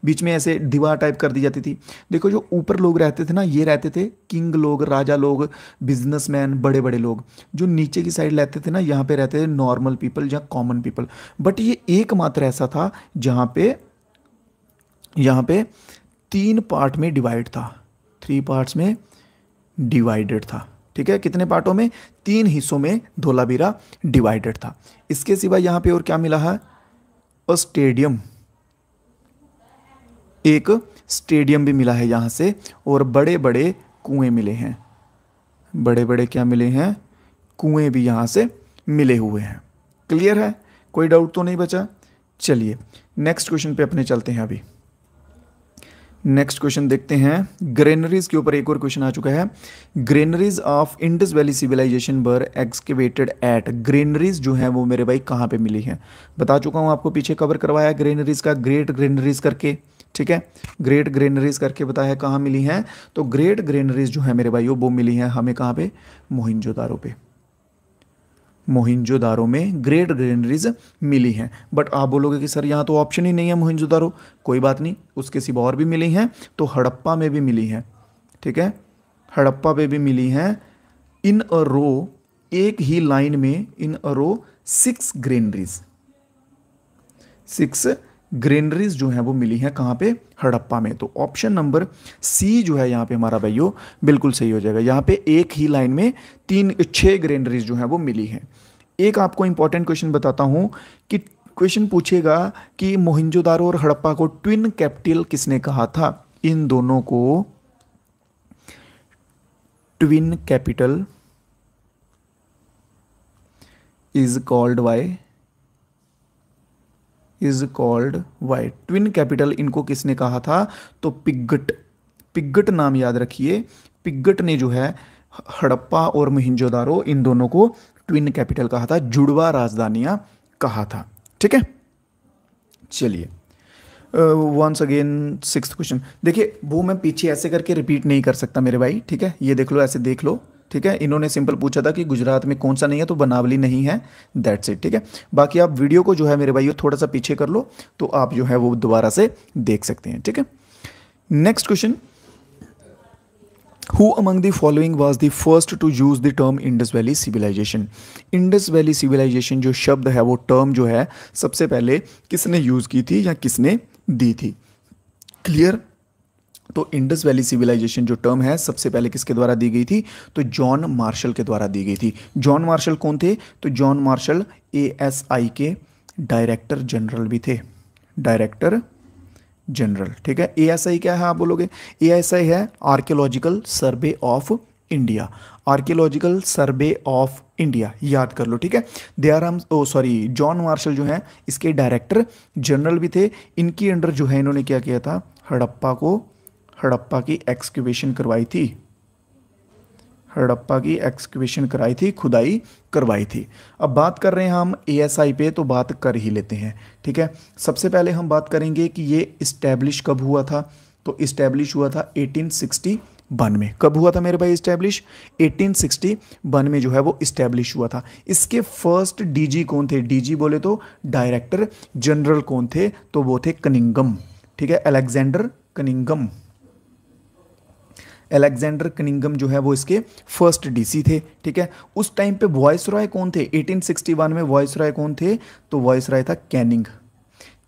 बीच में ऐसे दीवार टाइप कर दी जाती थी। देखो, जो ऊपर लोग रहते थे ना, ये रहते थे किंग लोग, राजा लोग बिजनेसमैन बड़े बड़े लोग। जो नीचे की साइड रहते थे ना, यहाँ पे रहते थे नॉर्मल पीपल या कॉमन पीपल बट ये एकमात्र ऐसा था, जहाँ पे, यहाँ पे तीन पार्ट में डिवाइड था। थ्री पार्ट्स में डिवाइडेड था। ठीक है, कितने पार्टों में? तीन हिस्सों में धोलावीरा डिवाइडेड था। इसके सिवा यहाँ पे और क्या मिला है? स्टेडियम। एक स्टेडियम भी मिला है यहाँ से और बड़े बड़े कुएँ मिले हैं। बड़े बड़े क्या मिले हैं? कुएँ भी यहाँ से मिले हुए हैं। क्लियर है? कोई डाउट तो नहीं बचा? चलिए, नेक्स्ट क्वेश्चन पे अपने चलते हैं अभी। नेक्स्ट क्वेश्चन देखते हैं। ग्रेनरीज के ऊपर एक और क्वेश्चन आ चुका है। Granaries of Indus valley civilization were excavated at granaries जो है वो मेरे भाई कहाँ पे मिली है? बता चुका हूँ आपको, पीछे कवर करवाया ग्रेनरीज का ग्रेट ग्रेनरीज करके, ठीक है? ग्रेट ग्रेनरीज करके बताया कहाँ मिली हैं। तो ग्रेट ग्रेनरीज जो है मेरे भाई वो मिली हैं हमें कहाँ पे? मोहिंजोदारो पे। मोहिंजोदारो में ग्रेट ग्रेनरीज मिली हैं। बट आप बोलोगे कि सर, यहाँ तो ऑप्शन ही नहीं है मोहिंजोदारो। कोई बात नहीं, उसके सिवा और भी मिली हैं। तो हड़प्पा में भी मिली हैं। ठीक है? हड़प्पा में भी मिली हैं। इन अ रो, एक ही लाइन में in a row six granaries six granaries जो है, वो मिली हैं कहाँ पे? हड़प्पा में। तो ऑप्शन नंबर सी जो है यहाँ पे हमारा भाइयों, बिल्कुल सही हो जाएगा। यहाँ पे एक ही लाइन में तीन छः ग्रेनरीज जो है, वो मिली हैं। एक आपको इंपॉर्टेंट क्वेश्चन बताता हूँ कि क्वेश्चन पूछेगा कि मोहिंजोदारो और हड़प्पा को ट्विन कैपिटल किसने कहा था? इन दोनों को twin capital is called by is called by twin capital इनको किसने कहा था? तो पिगट पिगट नाम याद रखिए। पिगट ने जो है, हड़प्पा और मोहिंजोदारो इन दोनों को ट्विन कैपिटल कहा था, जुड़वा राजधानियाँ कहा था। ठीक है? चलिए। वंस अगेन सिक्स क्वेश्चन देखिए, वो मैं पीछे ऐसे करके रिपीट नहीं कर सकता मेरे भाई, ठीक है? ये देख लो, ऐसे देख लो, ठीक है? इन्होंने सिंपल पूछा था कि गुजरात में कौन सा नहीं है तो बनावली नहीं है। दैट्स इट ठीक है? बाकी आप वीडियो को जो है मेरे भाई थोड़ा सा पीछे कर लो तो आप जो है वो दोबारा से देख सकते हैं, ठीक है? Next question who among the following was the first to use the term Indus valley civilization Indus valley civilization जो शब्द है, वो टर्म जो है, सबसे पहले किसने यूज़ की थी या किसने दी थी? क्लियर तो इंडस वैली सिविलाइजेशन जो टर्म है, सबसे पहले किसके द्वारा दी गई थी? तो जॉन मार्शल के द्वारा दी गई थी। जॉन मार्शल कौन थे? तो जॉन मार्शल ए के डायरेक्टर जनरल भी थे। डायरेक्टर जनरल ठीक है? ए क्या है आप बोलोगे? ए है archaeological survey of India archaeological survey of India याद कर लो, ठीक है? दे हम ओ सॉरी जॉन मार्शल जो है, इसके डायरेक्टर जनरल भी थे। इनकी अंडर जो है, इन्होंने क्या किया था? हड़प्पा को, हड़प्पा की एक्सक्यूवेशन करवाई थी। हड़प्पा की एक्सक्वेशन कराई थी, खुदाई करवाई थी। अब बात कर रहे हैं हम एएसआई पे तो बात कर ही लेते हैं, ठीक है? सबसे पहले हम बात करेंगे कि ये इस्टेब्लिश कब हुआ था? तो इस्टेब्लिश हुआ था 1861 में। कब हुआ था मेरे भाई इस्टेब्लिश 1861 में जो है वो इस्टेब्लिश हुआ था। इसके फ़र्स्ट डीजी कौन थे? डीजी बोले तो डायरेक्टर जनरल कौन थे? तो वो थे कनिंगम, ठीक है? अलेक्जेंडर कनिंगम एलेक्जेंडर कनिंगम जो है वो इसके फ़र्स्ट डीसी थे, ठीक है? उस टाइम पे वॉइस रॉय कौन थे? 1861 में वॉइस रॉय कौन थे? तो वॉइस रॉय था कैनिंग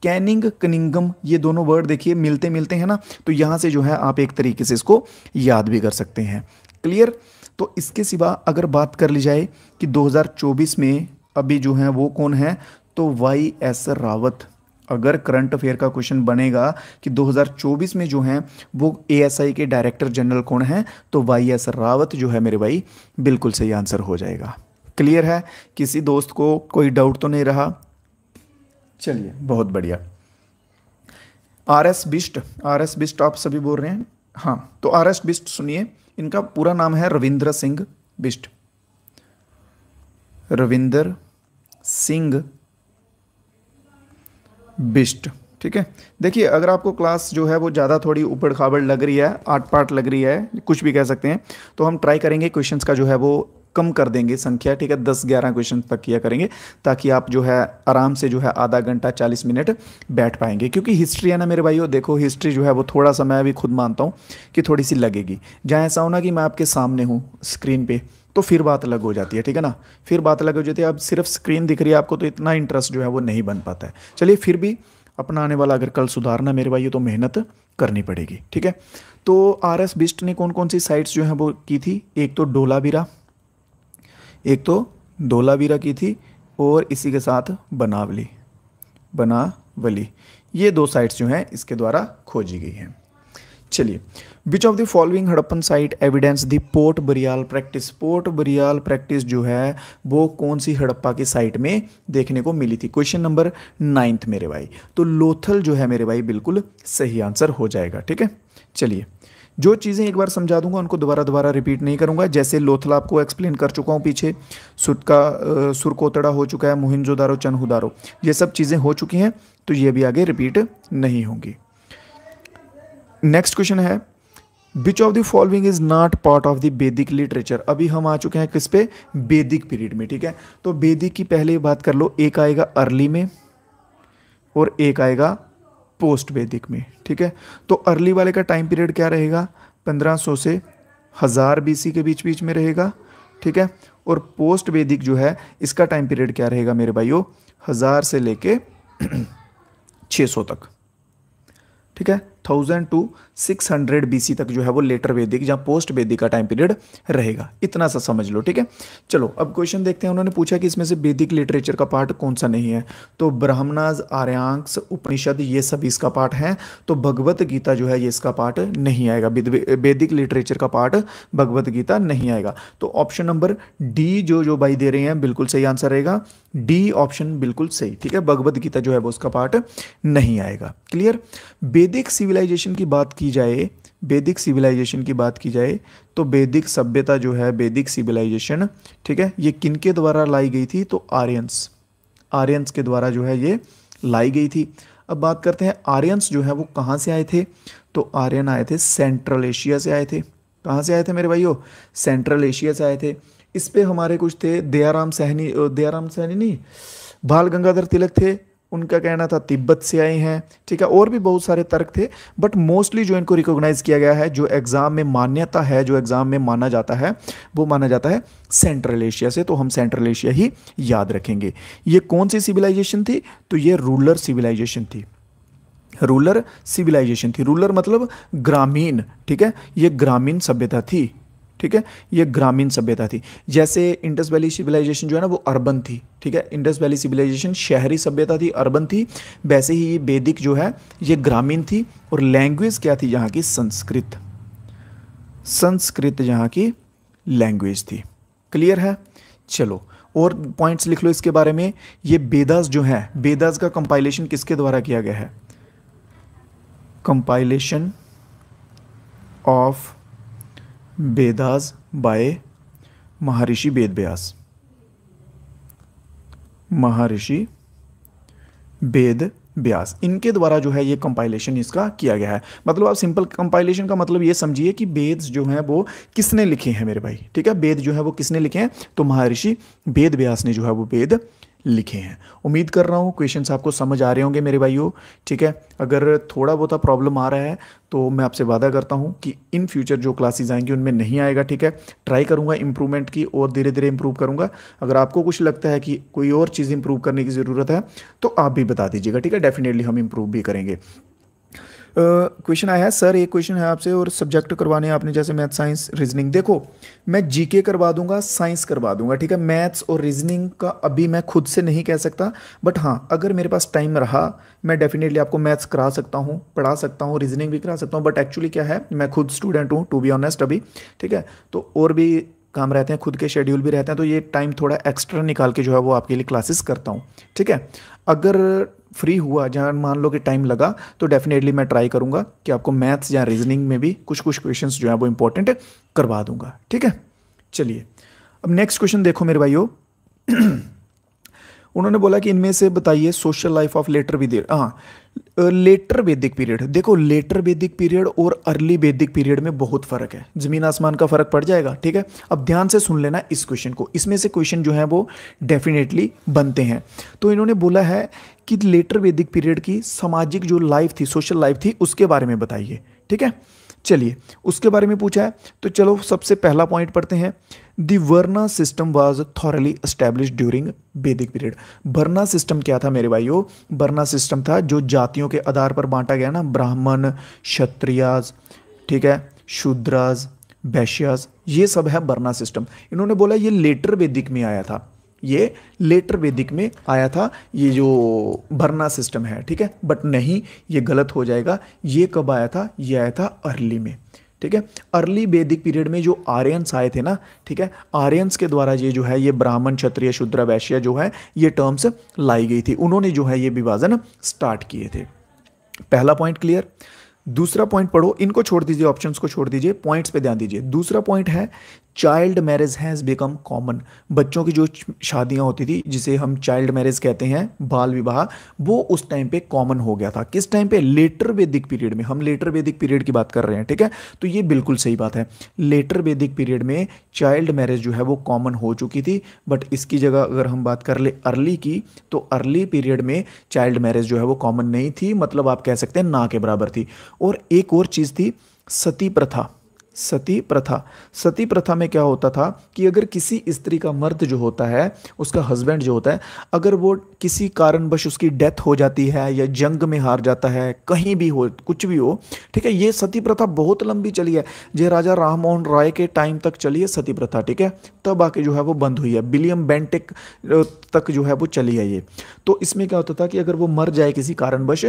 कैनिंग कनिंगम ये दोनों वर्ड देखिए मिलते मिलते हैं ना तो यहाँ से जो है आप एक तरीके से इसको याद भी कर सकते हैं। क्लियर तो इसके सिवा अगर बात कर ली जाए कि 2024 में अभी जो है वो कौन है? तो वाई एस रावत। अगर करंट अफेयर का क्वेश्चन बनेगा कि 2024 में जो है, वो एएसआई के डायरेक्टर जनरल कौन है तो वाई एस रावत जो है मेरे भाई, बिल्कुल सही आंसर हो जाएगा। क्लियर है? किसी दोस्त को कोई डाउट तो नहीं रहा? चलिए, बहुत बढ़िया। R S Bisht R S Bisht आप सभी बोल रहे हैं? हाँ तो आर एस बिस्ट सुनिए, इनका पूरा नाम है रविंद्र सिंह बिस्ट रविंदर सिंह बिस्ट, ठीक है? देखिए, अगर आपको क्लास जो है वो ज़्यादा थोड़ी ऊपर खाबड़ लग रही है, आठ पार्ट लग रही है, कुछ भी कह सकते हैं तो हम ट्राई करेंगे क्वेश्चंस का जो है वो कम कर देंगे संख्या, ठीक है? दस, ग्यारह क्वेश्चन तक किया करेंगे, ताकि आप जो है आराम से जो है आधा घंटा चालीस मिनट बैठ पाएँगे। क्योंकि हिस्ट्री है ना मेरे भाइयों, देखो हिस्ट्री जो है वो थोड़ा सा मैं भी खुद मानता हूँ कि थोड़ी सी लगेगी। जहाँ ऐसा होना कि मैं आपके सामने हूँ स्क्रीन पर तो फिर बात अलग हो जाती है, ठीक है ना? फिर बात अलग हो जाती है। अब सिर्फ़ स्क्रीन दिख रही है आपको तो इतना इंटरेस्ट जो है वो नहीं बन पाता है। चलिए, फिर भी अपना आने वाला अगर कल सुधारना मेरे भाई तो मेहनत करनी पड़ेगी, ठीक है? तो आर एस बिस्ट ने कौन कौन सी साइट्स जो है वो की थी? एक तो डोलावीरा एक तो डोलावीरा की थी और इसी के साथ बनावली बनावली ये दो साइट्स जो हैं, इसके द्वारा खोजी गई हैं। चलिए। Which of the following Harappan site evidence the pot burial practice pot burial practice जो है, वो कौन सी हड़प्पा की साइट में देखने को मिली थी? क्वेश्चन नंबर नाइन्थ मेरे भाई। तो लोथल जो है मेरे भाई, बिल्कुल सही आंसर हो जाएगा, ठीक है? चलिए। जो चीज़ें एक बार समझा दूँगा, उनको दोबारा दोबारा रिपीट नहीं करूँगा। जैसे लोथल आपको एक्सप्लेन कर चुका हूँ पीछे सुट का सुरकोतड़ा हो चुका है मोहिंजोदारो चनहुदारो, ये सब चीज़ें हो चुकी हैं तो ये भी आगे रिपीट नहीं होंगी। नेक्स्ट क्वेश्चन है which of the following is not part of the Vedic literature अभी हम आ चुके हैं किस पे? बेदिक पीरियड में, ठीक है? तो बेदिक की पहले बात कर लो, एक आएगा अर्ली में और एक आएगा पोस्ट वैदिक में, ठीक है? तो अर्ली वाले का टाइम पीरियड क्या रहेगा? 1500 से हज़ार बीसी के बीच बीच में रहेगा, ठीक है? और पोस्ट वैदिक जो है, इसका टाइम पीरियड क्या रहेगा मेरे भाइयों? हज़ार से लेके 600 तक, ठीक है? Thousand to six hundred B तक जो है वो later Vedic or post Vedic का टाइम पीरियड रहेगा। इतना सा समझ लो, ठीक है? चलो, अब क्वेश्चन देखते हैं। उन्होंने पूछा कि इसमें से वैदिक लिटरेचर का पार्ट कौन सा नहीं है? तो ब्राह्मणाज आर्यांक्स, उपनिषद, ये सब इसका पार्ट है। तो भगवत गीता जो है, ये इसका पार्ट नहीं आएगा। वैदिक लिटरेचर का पार्ट भगवत गीता नहीं आएगा। तो ऑप्शन नंबर डी जो जो भाई दे रहे हैं, बिल्कुल सही आंसर रहेगा। डी ऑप्शन बिल्कुल सही, ठीक है? भगवत गीता जो है वो उसका पार्ट नहीं आएगा। क्लियर वैदिक सिविलाइजेशन की बात की जाए, वैदिक सिविलाइजेशन की बात की जाए तो वैदिक सभ्यता जो है, वैदिक सिविलाइजेशन ठीक है, ये किन के द्वारा लाई गई थी? तो आर्यंस आर्यंस के द्वारा जो है ये लाई गई थी। अब बात करते हैं आर्यंस जो है वो कहाँ से आए थे? तो आर्यन आए थे सेंट्रल एशिया से आए थे। कहाँ से आए थे मेरे भाइयों? सेंट्रल एशिया से आए थे। इस पर हमारे कुछ थे, दयाराम सहनी दयाराम सहनी नहीं, बाल गंगाधर तिलक थे। उनका कहना था, तिब्बत से आए हैं। ठीक है, और भी बहुत सारे तर्क थे बट मोस्टली जो इनको रिकॉग्नाइज किया गया है, जो एग्ज़ाम में मान्यता है, जो एग्ज़ाम में माना जाता है, वो माना जाता है सेंट्रल एशिया से तो हम सेंट्रल एशिया ही याद रखेंगे। ये कौन सी सिविलाइजेशन थी? तो ये रूलर सिविलाइजेशन थी। रूलर सिविलाइजेशन थी। रूलर मतलब ग्रामीण, ठीक है? ये ग्रामीण सभ्यता थी। ठीक है? ये ग्रामीण सभ्यता थी। जैसे इंडस वैली सिविलाइजेशन जो है ना, वो अर्बन थी, ठीक है? इंडस वैली सिविलाइजेशन शहरी सभ्यता थी, अर्बन थी। वैसे ही ये वैदिक जो है, ये ग्रामीण थी। और लैंग्वेज क्या थी? यहाँ की संस्कृत। संस्कृत यहाँ की लैंग्वेज थी। क्लियर है? चलो, और पॉइंट्स लिख लो इसके बारे में। ये बेदास जो है बेदास का कंपाइलेशन किसके द्वारा किया गया है? कंपाइलेशन ऑफ़ बेदास बाय महर्षि वेद व्यास महर्षि वेद व्यास इनके द्वारा जो है ये कंपाइलेशन इसका किया गया है। मतलब आप सिंपल कंपाइलेशन का मतलब ये समझिए कि वेद जो है वो किसने लिखे हैं मेरे भाई? ठीक है? वेद जो है वो किसने लिखे हैं? तो महर्षि वेद व्यास ने जो है वो वेद लिखे हैं। उम्मीद कर रहा हूँ क्वेश्चन आपको समझ आ रहे होंगे मेरे भाइयों। ठीक है? अगर थोड़ा बहुत प्रॉब्लम आ रहा है तो मैं आपसे वादा करता हूँ कि इन फ्यूचर जो क्लासेज आएँगी, उनमें नहीं आएगा, ठीक है? ट्राई करूँगा इंप्रूवमेंट की और धीरे धीरे इंप्रूव करूँगा। अगर आपको कुछ लगता है कि कोई और चीज़ इंप्रूव करने की ज़रूरत है तो आप भी बता दीजिएगा, ठीक है? डेफिनेटली हम इंप्रूव भी करेंगे। क्वेश्चन आया है। सर एक क्वेश्चन है आपसे और सब्जेक्ट करवाने आपने, जैसे मैथ साइंस रीजनिंग देखो, मैं जीके करवा दूँगा साइंस करवा दूँगा, ठीक है? मैथ्स और रीजनिंग का अभी मैं खुद से नहीं कह सकता बट हाँ अगर मेरे पास टाइम रहा, मैं डेफिनेटली आपको मैथ्स करा सकता हूँ, पढ़ा सकता हूँ रीजनिंग भी करा सकता हूँ बट एक्चुअली क्या है, मैं खुद स्टूडेंट हूँ टू बी ऑनेस्ट अभी, ठीक है? तो और भी काम रहते हैं, खुद के शेड्यूल भी रहते हैं तो ये टाइम थोड़ा एक्स्ट्रा निकाल के जो है वो आपके लिए क्लासेस करता हूँ, ठीक है? अगर फ्री हुआ, जहाँ मान लो कि टाइम लगा तो डेफिनेटली मैं ट्राई करूँगा कि आपको मैथ्स या रीजनिंग में भी कुछ कुछ क्वेश्चन जो है वो इंपॉर्टेंट करवा दूँगा। ठीक है? चलिए, अब नेक्स्ट क्वेश्चन देखो मेरे भाइयों। उन्होंने बोला कि इनमें से बताइए social life of later with हाँ लेटर वैदिक पीरियड देखो लेटर वैदिक पीरियड और अर्ली वैदिक पीरियड में बहुत फ़र्क है। ज़मीन आसमान का फ़र्क पड़ जाएगा, ठीक है? अब ध्यान से सुन लेना इस क्वेश्चन को। इसमें से क्वेश्चन जो है वो डेफिनेटली बनते हैं। तो इन्होंने बोला है कि लेटर वैदिक पीरियड की सामाजिक जो लाइफ थी सोशल लाइफ थी, उसके बारे में बताइए, ठीक है? चलिए, उसके बारे में पूछा है। तो चलो, सबसे पहला पॉइंट पढ़ते हैं। The varna system was thoroughly established during Vedic period varna system क्या था मेरे भाइयों? वर्ना सिस्टम था जो जातियों के आधार पर बांटा गया ना। ब्राह्मण, क्षत्रियाज, ठीक है? शूद्राज, वैश्याज, ये सब है वर्ना सिस्टम इन्होंने बोला ये लेटर वैदिक में आया था। ये लेटर वैदिक में आया था। ये जो भरना सिस्टम है, ठीक है? बट नहीं, ये गलत हो जाएगा। ये कब आया था? ये आया था अर्ली में। ठीक है? अर्ली वैदिक पीरियड में जो आर्यंस आए थे ना, ठीक है? आर्यंस के द्वारा ये जो है, ये ब्राह्मण, क्षत्रिय, शुद्र, वैश्य जो है, ये टर्म्स लाई गई थी। उन्होंने जो है, ये विभाजन स्टार्ट किए थे। पहला पॉइंट क्लियर दूसरा पॉइंट पढ़ो। इनको छोड़ दीजिए ऑप्शंस को छोड़ दीजिए पॉइंट्स पे ध्यान दीजिए। दूसरा पॉइंट है child marriage has become common बच्चों की जो शादियाँ होती थी, जिसे हम चाइल्ड मैरिज कहते हैं, बाल विवाह, वो उस टाइम पे कॉमन हो गया था। किस टाइम पे? लेटर वैदिक पीरियड में। हम लेटर वैदिक पीरियड की बात कर रहे हैं, ठीक है? तो ये बिल्कुल सही बात है। लेटर वैदिक पीरियड में चाइल्ड मैरिज जो है, वो कॉमन हो चुकी थी। बट इसकी जगह अगर हम बात कर ले अर्ली की तो अर्ली पीरियड में चाइल्ड मैरिज जो है, वो कॉमन नहीं थी। मतलब आप कह सकते हैं ना के बराबर थी। और एक और चीज़ थी, सती प्रथा। सती प्रथा। सती प्रथा में क्या होता था कि अगर किसी स्त्री का मर्द जो होता है, उसका हस्बैंड जो होता है, अगर वो किसी कारणवश उसकी डेथ हो जाती है या जंग में हार जाता है, कहीं भी हो, कुछ भी हो, ठीक है, ये सती प्रथा बहुत लंबी चली है। ये राजा राम मोहन राय के टाइम तक चली है सती प्रथा, ठीक है, तब आके जो है वो बंद हुई है। विलियम बेंटिक तक जो है वो चली है ये। तो इसमें क्या होता था कि अगर वो मर जाए किसी कारणवश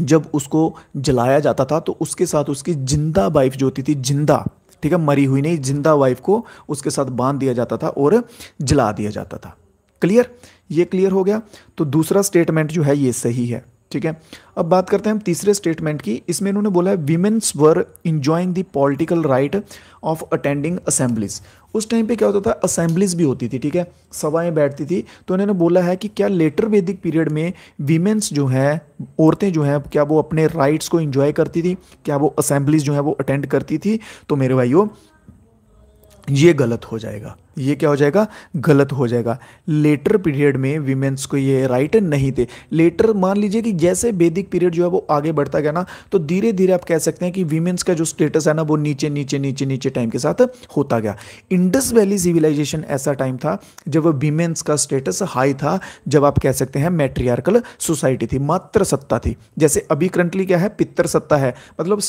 जब उसको जलाया जाता था तो उसके साथ उसकी ज़िंदा वाइफ जो होती थी, ज़िंदा, ठीक है, मरी हुई नहीं, ज़िंदा वाइफ को उसके साथ बाँध दिया जाता था और जला दिया जाता था। क्लियर ये क्लियर हो गया। तो दूसरा स्टेटमेंट जो है, ये सही है। ठीक है? अब बात करते हैं हम तीसरे स्टेटमेंट की। इसमें इन्होंने बोला है women's were enjoying the political right of attending assemblies उस टाइम पे क्या होता था? असेंबलीज भी होती थी, ठीक है? सभाएँ बैठती थी। तो इन्होंने बोला है कि क्या लेटर वैदिक पीरियड में वीमेंस जो है, औरतें जो हैं, क्या वो अपने राइट्स को इंजॉय करती थी? क्या वो असेंबलीज जो है, वो अटेंड करती थी? तो मेरे भाइयों ये गलत हो जाएगा। ये क्या हो जाएगा? गलत हो जाएगा। लेटर पीरियड में वीमेंस को ये राइट नहीं थे। लेटर मान लीजिए कि जैसे वैदिक पीरियड जो है वो आगे बढ़ता गया ना तो धीरे धीरे आप कह सकते हैं कि वीमेंस का जो स्टेटस है ना, वो नीचे नीचे नीचे नीचे टाइम के साथ होता गया। इंडस वैली सिविलाइजेशन ऐसा टाइम था, जब वीमेंस का स्टेटस हाई था, जब आप कह सकते हैं मेट्रियार्कल सोसाइटी थी मात्र सत्ता थी। जैसे अभी करंटली क्या है? पित्तर सत्ता है। मतलब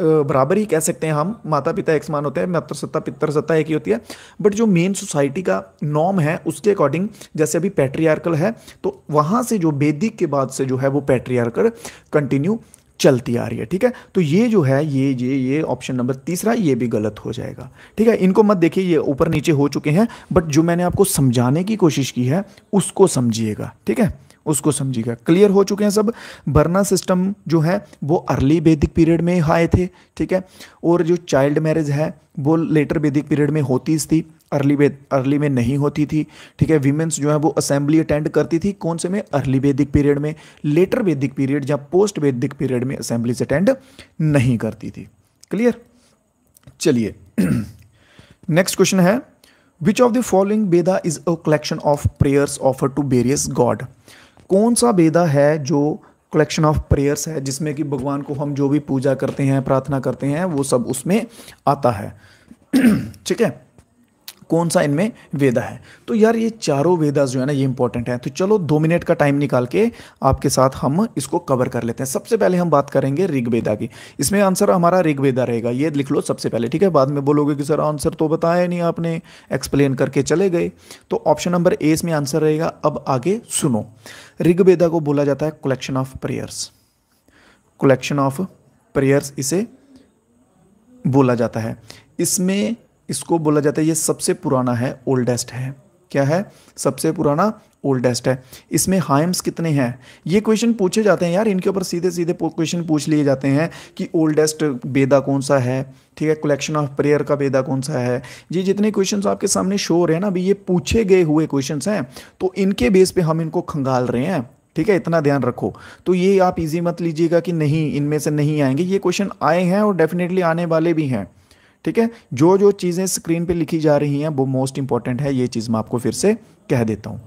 बराबर ही कह सकते हैं हम माता पिता एक समान होते हैं मात्र सत्ता पितर सत्ता एक ही होती है। बट जो मेन सोसाइटी का नॉर्म है, उसके अकॉर्डिंग जैसे अभी पैट्रियार्कल है तो वहाँ से जो वैदिक के बाद से जो है वो पैट्रियार्कल कंटिन्यू चलती आ रही है, ठीक है? तो ये जो है, ये ये ये ऑप्शन नंबर तीसरा, ये भी गलत हो जाएगा, ठीक है? इनको मत देखिए, ये ऊपर नीचे हो चुके हैं बट जो मैंने आपको समझाने की कोशिश की है, उसको समझिएगा, ठीक है? उसको समझिएगा। क्लियर हो चुके हैं सब। बर्ना सिस्टम जो है, वो अर्ली वैदिक पीरियड में आए थे, ठीक है? और जो चाइल्ड मैरिज है, वो लेटर वैदिक पीरियड में होती थी। अर्ली वेद अर्ली में नहीं होती थी, ठीक है? वीमेंस जो है, वो असेंबली अटेंड करती थी। कौन से में? अर्ली वैदिक पीरियड में। लेटर वैदिक पीरियड या पोस्ट वैदिक पीरियड में असेंबली अटेंड नहीं करती थी। क्लियर चलिए। नेक्स्ट क्वेश्चन है which of the following Veda is a collection of prayers offer to various god कौन सा वेदा है जो कलेक्शन ऑफ़ प्रेयर्स है, जिसमें कि भगवान को हम जो भी पूजा करते हैं, प्रार्थना करते हैं, वो सब उसमें आता है। ठीक है? कौन सा इनमें वेदा है? तो यार ये चारों वेदा जो है ना, ये इंपॉर्टेंट है। तो चलो दो मिनट का टाइम निकाल के आपके साथ हम इसको कवर कर लेते हैं। सबसे पहले हम बात करेंगे ऋग्वेदा की। इसमें आंसर हमारा ऋग्वेदा रहेगा। ये लिख लो सबसे पहले, ठीक है? बाद में बोलोगे कि, सर आंसर तो बताया नहीं आपने। एक्सप्लेन करके चले गए। तो ऑप्शन नंबर ए इसमें आंसर रहेगा। अब आगे सुनो। ऋग्वेदा को बोला जाता है collection of prayers collection of prayers इसे बोला जाता है। इसमें इसको बोला जाता है, ये सबसे पुराना है ओल्डेस्ट है। क्या है? सबसे पुराना ओल्डेस्ट है। इसमें हाइम्स कितने हैं? ये क्वेश्चन पूछे जाते हैं यार, इनके ऊपर सीधे सीधे क्वेश्चन पूछ लिए जाते हैं कि ओल्डेस्ट बेदा कौन सा है? ठीक है कलेक्शन ऑफ़ प्रेयर का बेदा कौन सा है? जी जितने क्वेश्चंस आपके सामने शो हो रहे हैं ना, अभी ये पूछे गए हुए क्वेश्चंस हैं तो इनके बेस पे हम इनको खंगाल रहे हैं। ठीक है, इतना ध्यान रखो। तो ये आप इजी मत लीजिएगा कि नहीं, इनमें से नहीं आएँगे। ये क्वेश्चन आए हैं और डेफिनेटली आने वाले भी हैं। ठीक है? जो जो चीज़ें स्क्रीन पे लिखी जा रही हैं, वो मोस्ट इंपॉर्टेंट है, ये चीज़ मैं आपको फिर से कह देता हूँ।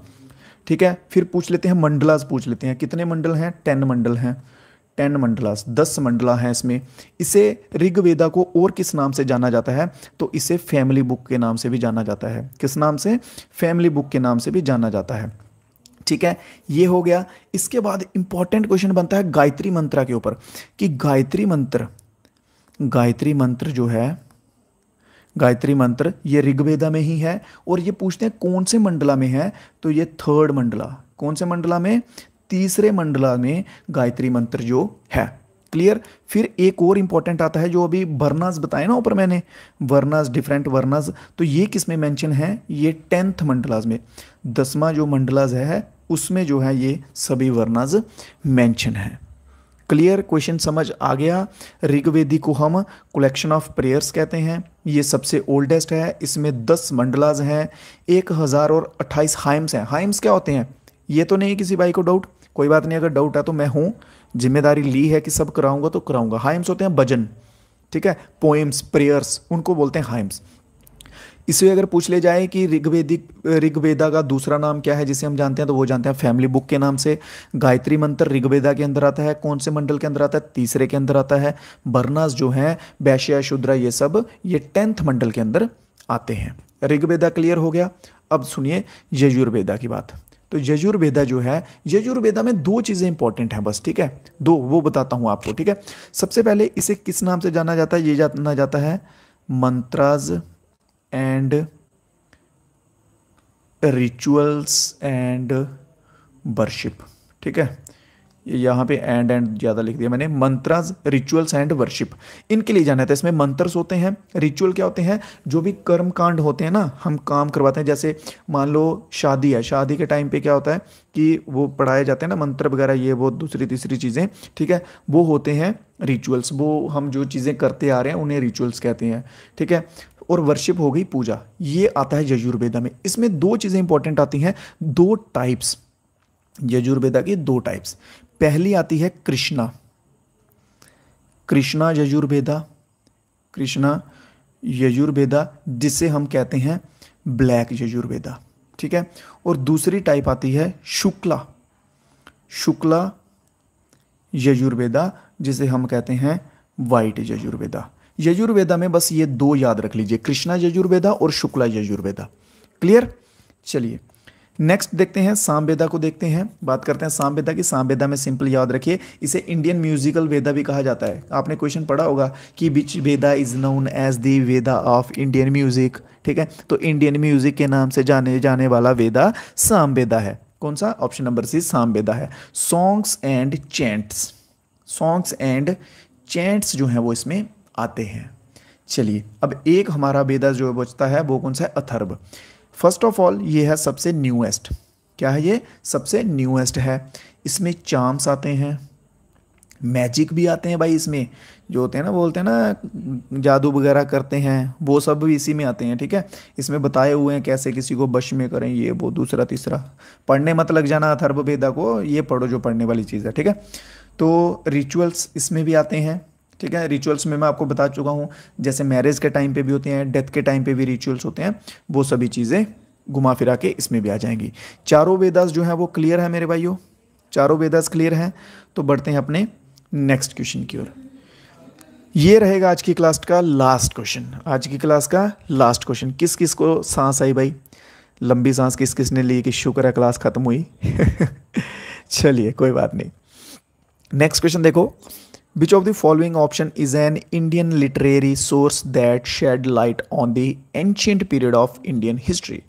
ठीक है? फिर पूछ लेते हैं मंडलास पूछ लेते हैं। कितने मंडल हैं? टेन मंडल हैं। टेन मंडलास दस मंडला हैं इसमें। इसे ऋग्वेदा को और किस नाम से जाना जाता है? तो इसे फैमिली बुक के नाम से भी जाना जाता है। किस नाम से? फैमिली बुक के नाम से भी जाना जाता है। ठीक है? ये हो गया। इसके बाद इंपॉर्टेंट क्वेश्चन बनता है गायत्री मंत्रा के ऊपर। कि गायत्री मंत्र गायत्री मंत्र जो है गायत्री मंत्र, ये ऋग्वेदा में ही है और ये पूछते हैं कौन से मंडला में है तो ये थर्ड मंडला। कौन से मंडला में? तीसरे मंडला में गायत्री मंत्र जो है। क्लियर फिर एक और इंपॉर्टेंट आता है जो अभी वर्नाज बताए ना ऊपर मैंने। वर्नाज डिफरेंट वर्नाज तो ये किसमें मेंशन है? ये टेंथ मंडलाज में। दसवां जो मंडलाज है, उसमें जो है ये सभी वर्नाज मेंशन है। क्लियर क्वेश्चन समझ आ गया। ऋग्वेदी को हम कलेक्शन ऑफ़ प्रेयर्स कहते हैं। ये सबसे ओल्डेस्ट है। इसमें दस मंडलाज हैं। एक हज़ार और अट्ठाईस हाइम्स हैं। हाइम्स क्या होते हैं? ये तो नहीं किसी भाई को डाउट कोई बात नहीं, अगर डाउट है तो मैं हूँ। ज़िम्मेदारी ली है कि सब कराऊँगा तो कराऊँगा। हाइम्स होते हैं भजन। ठीक है? पोएम्स प्रेयर्स उनको बोलते हैं हाइम्स। इसे अगर पूछ ले जाए कि ऋग्वेदिक, ऋग्वेदा का दूसरा नाम क्या है जिसे हम जानते हैं तो वो जानते हैं फैमिली बुक के नाम से। गायत्री मंत्र ऋग्वेदा के अंदर आता है, कौन से मंडल के अंदर आता है? तीसरे के अंदर आता है। बर्नास जो है वैश्य शुद्रा, ये सब, ये टेंथ मंडल के अंदर आते हैं। ऋग्वेदा क्लियर हो गया। अब सुनिए यजुर्वेदा की बात। तो यजुर्वेदा जो है, यजुर्वेदा में दो चीज़ें इंपॉर्टेंट हैं बस, ठीक है? दो, वो बताता हूँ आपको, ठीक है? सबसे पहले इसे किस नाम से जाना जाता है? ये जाना जाता है mantras and rituals and worship ठीक है? यहाँ पे एंड एंड ज़्यादा लिख दिया मैंने। मंत्राज रिचुअल्स एंड वर्शिप इनके लिए जाना था, इसमें मंत्रस होते हैं रिचुअल क्या होते हैं? जो भी कर्म कांड होते हैं ना, हम काम करवाते हैं। जैसे मान लो, शादी है। शादी के टाइम पे क्या होता है कि वो पढ़ाए जाते हैं ना, मंत्र वगैरह, ये, वो, दूसरी, तीसरी चीज़ें, ठीक है? वो होते हैं रिचुअल्स वो हम जो चीज़ें करते आ रहे हैं, उन्हें रिचुअल्स कहते हैं। ठीक है? और वर्शिप हो गई पूजा। ये आता है यजुर्वेदा में। इसमें दो चीज़ें इंपॉर्टेंट आती हैं, दो टाइप्स यजुर्वेदा की दो टाइप्स पहली आती है कृष्णा। कृष्णा यजुर्वेदा कृष्णा यजुर्वेदा, जिसे हम कहते हैं ब्लैक यजुर्वेदा। ठीक है? और दूसरी टाइप आती है शुक्ला। शुक्ला यजुर्वेदा, जिसे हम कहते हैं वाइट यजुर्वेदा। यजुर्वेदा में बस ये दो याद रख लीजिए, कृष्णा यजुर्वेदा और शुक्ला यजुर्वेदा। क्लियर चलिए नेक्स्ट देखते हैं सामवेदा को देखते हैं, बात करते हैं सामवेदा की। सामवेदा में सिंपल याद रखिए, इसे इंडियन म्यूजिकल वेदा भी कहा जाता है। आपने क्वेश्चन पढ़ा होगा कि which Veda is known as the Veda of Indian music ठीक है? तो इंडियन म्यूज़िक के नाम से जाने जाने वाला वेदा सामवेदा है। कौन सा? ऑप्शन नंबर सी सामवेदा है। Songs and chants songs and chants जो हैं वो इसमें आते हैं। चलिए, अब एक हमारा वेदा जो बचता है, वो कौन सा है? अथर्व। फ़र्स्ट ऑफ़ ऑल ये है सबसे न्यूएस्ट क्या है ये? सबसे न्यूएस्ट है। इसमें चाम्स आते हैं। मैजिक भी आते हैं भाई इसमें। जो होते हैं ना बोलते हैं ना, जादू वगैरह करते हैं। वो सब भी इसी में आते हैं, ठीक है? इसमें बताए हुए हैं कैसे किसी को बश में करें, ये, वो, दूसरा, तीसरा। पढ़ने मत लग जाना अथर्व वेदा को, ये पढ़ो जो पढ़ने वाली चीज़ है, ठीक है? तो रिचुअल्स इसमें भी आते हैं। ठीक है रिचुअल्स में मैं आपको बता चुका हूँ, जैसे मैरिज के टाइम पे भी होते हैं डेथ के टाइम पे भी रिचुअल्स होते हैं, वो सभी चीज़ें घुमा फिरा के इसमें भी आ जाएँगी। चारों वेदास जो है वो क्लियर है मेरे भाइयों? चारों वेदास क्लियर हैं? तो बढ़ते हैं अपने नेक्स्ट क्वेश्चन की ओर। ये रहेगा आज की क्लास का लास्ट क्वेश्चन आज की क्लास का लास्ट क्वेश्चन किस किस को सांस आई भाई? लंबी सांस किस किस ने ली कि शुक्र है क्लास खत्म हुई? चलिए, कोई बात नहीं। नेक्स्ट क्वेश्चन देखो। Which of the following option is an Indian literary source that shed light on the ancient period of Indian history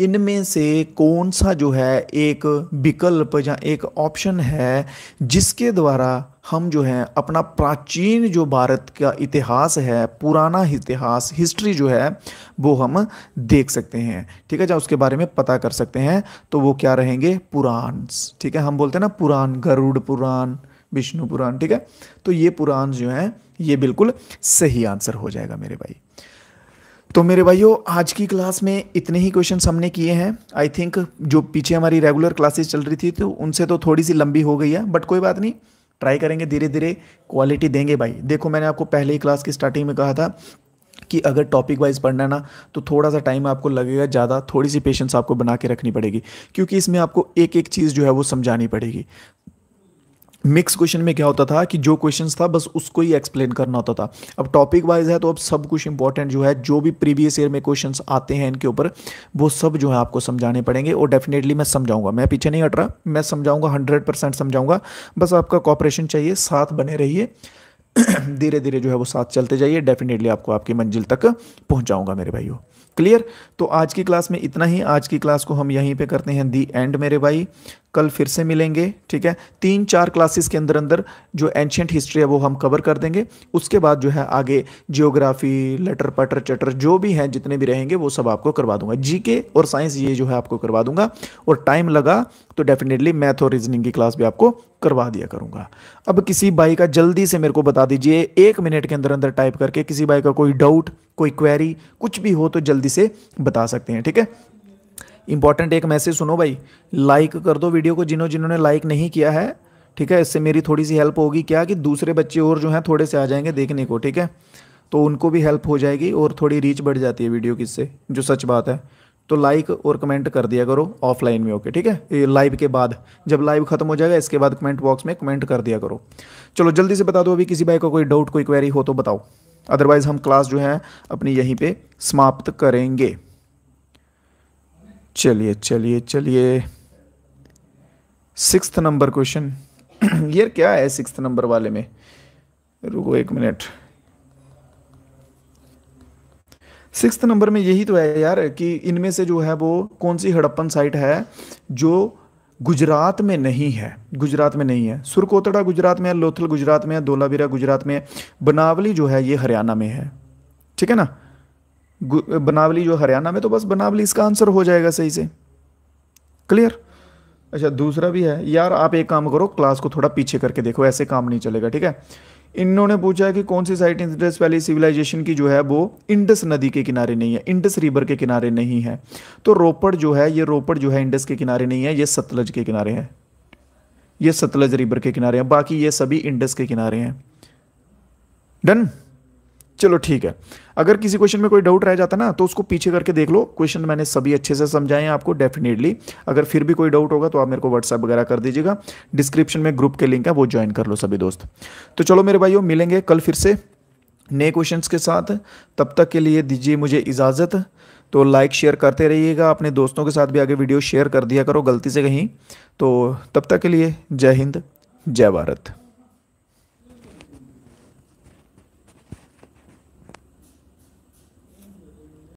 इनमें से कौन सा जो है एक विकल्प या एक ऑप्शन है जिसके द्वारा हम जो है अपना प्राचीन जो भारत का इतिहास है, पुराना इतिहास हिस्ट्री जो है, वो हम देख सकते हैं। ठीक है जहाँ उसके बारे में पता कर सकते हैं तो वो क्या रहेंगे? पुराण। ठीक है, हम बोलते हैं ना पुराण, गरुड़ पुराण। विष्णु पुराण, ठीक है? तो ये पुराण जो है, ये बिल्कुल सही आंसर हो जाएगा मेरे भाई। तो मेरे भाइयों, आज की क्लास में इतने ही क्वेश्चन हमने किए हैं। आई थिंक जो पीछे हमारी रेगुलर क्लासेस चल रही थी तो उनसे तो थोड़ी सी लंबी हो गई है बट कोई बात नहीं। ट्राई करेंगे धीरे धीरे क्वालिटी देंगे भाई। देखो, मैंने आपको पहले ही क्लास की स्टार्टिंग में कहा था कि अगर टॉपिक वाइज पढ़ना ना तो थोड़ा सा टाइम आपको लगेगा, ज़्यादा थोड़ी सी पेशेंस आपको बना के रखनी पड़ेगी, क्योंकि इसमें आपको एक एक चीज़ जो है वो समझानी पड़ेगी। मिक्स क्वेश्चन में क्या होता था कि जो क्वेश्चन था, बस उसको ही एक्सप्लेन करना होता था। अब टॉपिक वाइज है तो अब सब कुछ इंपॉर्टेंट जो है, जो भी प्रीवियस ईयर में क्वेश्चन आते हैं इनके ऊपर, वो सब जो है आपको समझाने पड़ेंगे और डेफिनेटली मैं समझाऊँगा। मैं पीछे नहीं हट रहा, मैं समझाऊँगा हंड्रेड परसेंट समझाऊँगा। बस आपका कॉपरेशन चाहिए, साथ बने रहिए। धीरे धीरे जो है वो साथ चलते जाइए डेफिनेटली आपको आपकी मंजिल तक पहुंचाऊँगा मेरे भाइयों। क्लियर तो आज की क्लास में इतना ही। आज की क्लास को हम यहीं पे करते हैं दी एंड मेरे भाई। कल फिर से मिलेंगे, ठीक है? तीन चार क्लासेस के अंदर अंदर जो एंशियंट हिस्ट्री है वो हम कवर कर देंगे। उसके बाद जो है आगे जियोग्राफी लेटर पटर चटर जो भी हैं, जितने भी रहेंगे, वो सब आपको करवा दूँगा। जीके और साइंस ये जो है आपको करवा दूँगा। और टाइम लगा तो डेफिनेटली मैथ और रीजनिंग की क्लास भी आपको करवा दिया करूँगा। अब किसी भाई का जल्दी से मेरे को बता दीजिए, एक मिनट के अंदर अंदर टाइप करके किसी भाई का कोई डाउट कोई क्वेरी कुछ भी हो तो जल्दी से बता सकते हैं, ठीक है? इंपॉर्टेंट एक मैसेज सुनो भाई। लाइक कर दो वीडियो को जिन्हों जिन्होंने लाइक नहीं किया है, ठीक है? इससे मेरी थोड़ी सी हेल्प होगी। क्या कि दूसरे बच्चे और जो हैं थोड़े से आ जाएँगे देखने को, ठीक है? तो उनको भी हेल्प हो जाएगी और थोड़ी रीच बढ़ जाती है वीडियो की इससे, जो सच बात है। तो लाइक और कमेंट कर दिया करो ऑफलाइन में ओके ठीक है? ये लाइव के बाद। जब लाइव खत्म हो जाएगा, इसके बाद कमेंट बॉक्स में कमेंट कर दिया करो। चलो, जल्दी से बता दो अभी किसी भाई को कोई डाउट कोई क्वेरी हो तो बताओ। अदरवाइज़ हम क्लास जो है अपनी यहीं पे समाप्त करेंगे। चलिए चलिए चलिए। सिक्स नंबर क्वेश्चन यार क्या है सिक्स नंबर वाले में? रुको एक मिनट सिक्स नंबर में यही तो है यार कि इनमें से जो है वो कौन सी हड़प्पन साइट है जो गुजरात में नहीं है? गुजरात में नहीं है। सुरकोतड़ा गुजरात में है, लोथल गुजरात में है, धोलावीरा गुजरात में है, बनावली जो है ये हरियाणा में है। ठीक है ना? बनावली जो हरियाणा में तो बस बनावली इसका आंसर हो जाएगा सही से। क्लियर अच्छा दूसरा भी है, यार आप एक काम करो क्लास को थोड़ा पीछे करके देखो, ऐसे काम नहीं चलेगा, ठीक है? इन्होंने पूछा है कि कौन सी साइट इंडस वैली सिविलाइजेशन की जो है, वो इंडस नदी के किनारे नहीं है, इंडस रिवर के किनारे नहीं है। तो रोपड़ जो है, ये रोपड़ जो है इंडस के किनारे नहीं है, ये सतलज के किनारे है। ये सतलज रिवर के किनारे हैं, बाकी ये सभी इंडस के किनारे हैं। डन चलो ठीक है। अगर किसी क्वेश्चन में कोई डाउट रह जाता ना तो उसको पीछे करके देख लो। क्वेश्चन मैंने सभी अच्छे से समझाए हैं आपको डेफिनेटली अगर फिर भी कोई डाउट होगा तो आप मेरे को व्हाट्सएप वगैरह कर दीजिएगा। डिस्क्रिप्शन में ग्रुप के लिंक है, वो ज्वाइन कर लो सभी दोस्त। तो चलो मेरे भाइयों, मिलेंगे कल फिर से नए क्वेश्चंस के साथ। तब तक के लिए दीजिए मुझे इजाज़त। तो लाइक शेयर करते रहिएगा। अपने दोस्तों के साथ भी आगे वीडियो शेयर कर दिया करो, गलती से कहीं। तो तब तक के लिए जय हिंद, जय भारत।